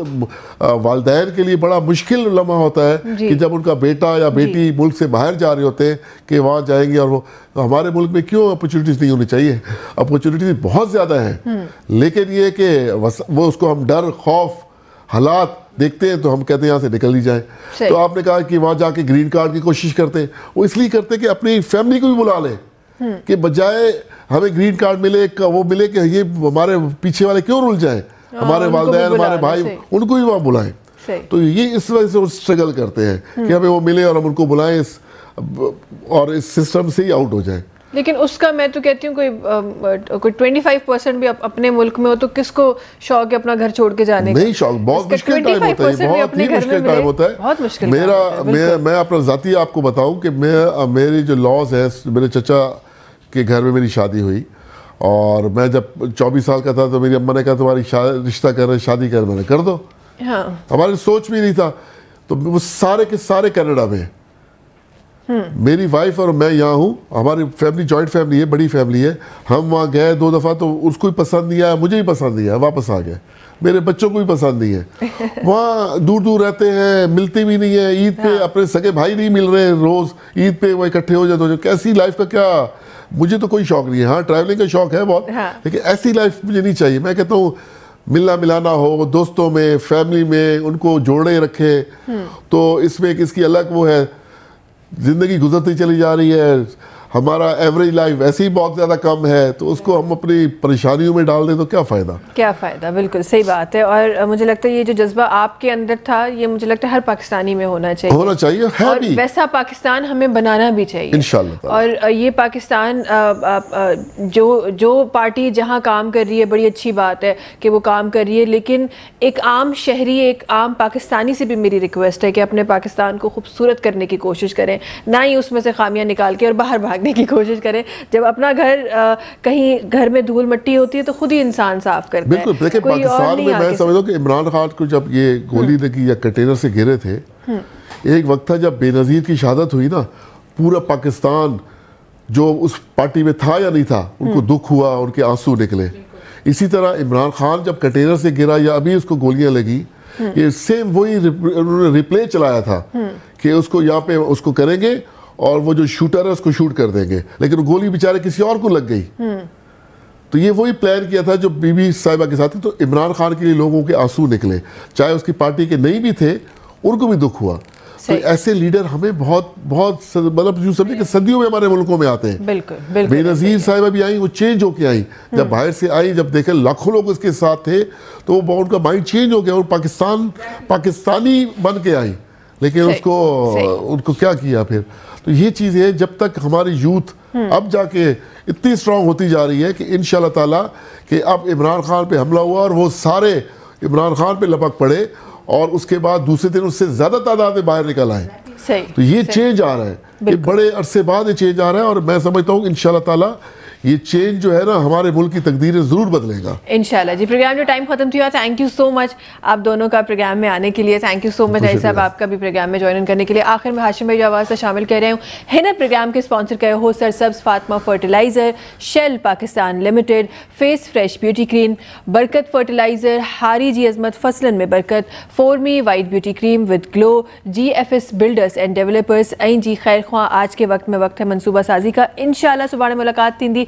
वालदैन के लिए बड़ा मुश्किल लम्हा होता है कि जब उनका बेटा या बेटी मुल्क से बाहर जा रहे होते हैं कि वहाँ जाएँगे और वो तो हमारे मुल्क में क्यों अपॉर्चुनिटीज़ नहीं होनी चाहिए? अपॉर्चुनिटीज़ बहुत ज़्यादा हैं। लेकिन ये कि वो उसको हम डर खौफ हालात देखते हैं तो हम कहते हैं यहाँ से निकल ही जाए। तो आपने कहा कि वहाँ जाके ग्रीन कार्ड की कोशिश करते हैं। वो इसलिए करते हैं कि अपनी फैमिली को भी बुला लें। कि बजाय हमें ग्रीन कार्ड मिले वो मिले कि ये हमारे पीछे वाले क्यों रुल जाए? हमारे उनको भी वालदेन हमारे भाई उनको भी वहाँ बुलाएँ। तो ये इस वजह से वो स्ट्रगल करते हैं कि हमें वो मिले और हम उनको बुलाएँ इस और इस सिस्टम से ही आउट हो जाए। लेकिन उसका मैं तो कहती हूँ कोई अ, कोई 25 परसेंट भी अप, अपने मुल्क में हो तो किसको शौक है अपना घर छोड़ के जाने नहीं शौक बहुत मुश्किल टाइम होता है बहुत ही मुश्किल टाइम होता है। बहुत मुश्किल मेरा मैं मैं अपना जाती आपको बताऊँ कि मैं मेरी जो लॉज है मेरे चचा के घर में मेरी शादी हुई और मैं जब 24 साल का था तो मेरी अम्मा ने कहा तुम्हारी रिश्ता कर रहे शादी कर मैंने कर दो। हाँ। हमारी सोच भी नहीं था। तो वो सारे के सारे कनाडा में। मेरी वाइफ और मैं यहाँ हूँ हमारी फैमिली जॉइंट फैमिली है बड़ी फैमिली है। हम वहाँ गए दो दफ़ा तो उसको भी पसंद नहीं आया मुझे भी पसंद नहीं आया वापस आ गए। मेरे बच्चों को भी पसंद नहीं है। *laughs* वहाँ दूर दूर रहते हैं मिलते भी नहीं है ईद पे अपने सगे भाई नहीं मिल रहे रोज़ ईद पे वो इकट्ठे हो जाते हो। कैसी लाइफ का क्या? मुझे तो कोई शौक नहीं है। हाँ ट्रैवलिंग का शौक है बहुत हाँ। लेकिन ऐसी लाइफ मुझे नहीं चाहिए। मैं कहता हूँ मिलना मिलाना हो दोस्तों में फैमिली में उनको जोड़े रखे। तो इसमें एक इसकी अलग वो है ज़िंदगी गुजरती चली जा रही है। हमारा एवरेज लाइफ ऐसे ही बहुत ज़्यादा कम है तो उसको हम अपनी परेशानियों में डाल दें तो क्या फ़ायदा? क्या फ़ायदा? बिल्कुल सही बात है। और मुझे लगता है ये जो जज्बा आपके अंदर था ये मुझे लगता है हर पाकिस्तानी में होना चाहिए। होना चाहिए है और भी। वैसा पाकिस्तान हमें बनाना भी चाहिए। और ये पाकिस्तान जो जो पार्टी जहाँ काम कर रही है बड़ी अच्छी बात है कि वो काम कर रही है लेकिन एक आम शहरी एक आम पाकिस्तानी से भी मेरी रिक्वेस्ट है कि अपने पाकिस्तान को खूबसूरत करने की कोशिश करें ना ही उसमें से खामियाँ निकाल के और बाहर भागने की कोशिश करें। जब अपना घर अ, कहीं घर में धूल मिट्टी होती है तो खुद ही इंसान साफ़ करता बिल्कुल है देखिए पाकिस्तान में मैं समझता हूँ कि इमरान खान को जब ये गोली लगी या कंटेनर से गिरे थे एक वक्त था जब बेनज़ीर की शहादत हुई ना पूरा पाकिस्तान जो उस पार्टी में था या नहीं था उनको दुख हुआ उनके आँसू निकले। इसी तरह इमरान खान जब कंटेनर से गिरा या अभी उसको गोलियाँ लगी ये सेम वही उन्होंने रिप्ले चलाया था कि उसको यहाँ पे उसको करेंगे और वो जो शूटर है उसको शूट कर देंगे। लेकिन गोली बेचारे किसी और को लग गई। तो ये वही प्लान किया था जो बीबी साहिबा के साथ तो इमरान खान के लिए लोगों के आँसू निकले। चाहे उसकी पार्टी के नहीं भी थे उनको भी दुख हुआ। तो ऐसे लीडर हमें बहुत बहुत मतलब यूँ समझे कि सदियों में हमारे मुल्कों में आते हैं। बिल्कुल बिल्कुल बेनजीर साहिबा भी आई वो चेंज होके आई। जब बाहर से आई जब देखे लाखों लोग उसके साथ थे तो वो उनका माइंड चेंज हो गया और पाकिस्तान पाकिस्तानी बन के आई। लेकिन उसको उनको क्या किया फिर? तो ये चीज़ है जब तक हमारी यूथ अब जाके इतनी स्ट्रांग होती जा रही है कि इन ताला कि अब इमरान खान पे हमला हुआ और वो सारे इमरान खान पे लपक पड़े और उसके बाद दूसरे दिन उससे ज़्यादा तादाद में बाहर निकल आए। तो ये चेंज आ रहा है ये बड़े अरसे बाद ये चेंज आ रहा है और मैं समझता हूँ इन ताला ये चेंज जो है ना हमारे मुल्क की तकदीरें ज़रूर बदलेगा। इंशाल्लाह। जी प्रोग्राम जो टाइम खत्म हुआ थैंक यू सो मच आप दोनों का प्रोग्राम में आने के लिए। थैंक यू सो मच आई साहब आपका भी प्रोग्राम में ज्वाइन करने के लिए। आखिर में हाशिम भाई जो आवाज़ से शामिल कर रहे हूँ हिना प्रोग्राम के स्पॉन्सर करे हो sir Sarsabz Fatima fertilizer shell Pakistan limited face fresh beauty cream Barkat fertilizer हारी जी अजमत फसलन में बरकत फोरमी white beauty cream with glow ji F S builders and developers ऐं जी खैर ख्वाह आज के वक्त में वक्त है मनसूबा साजी का। इंशाल्लाह सुबह मुलाकात थींदी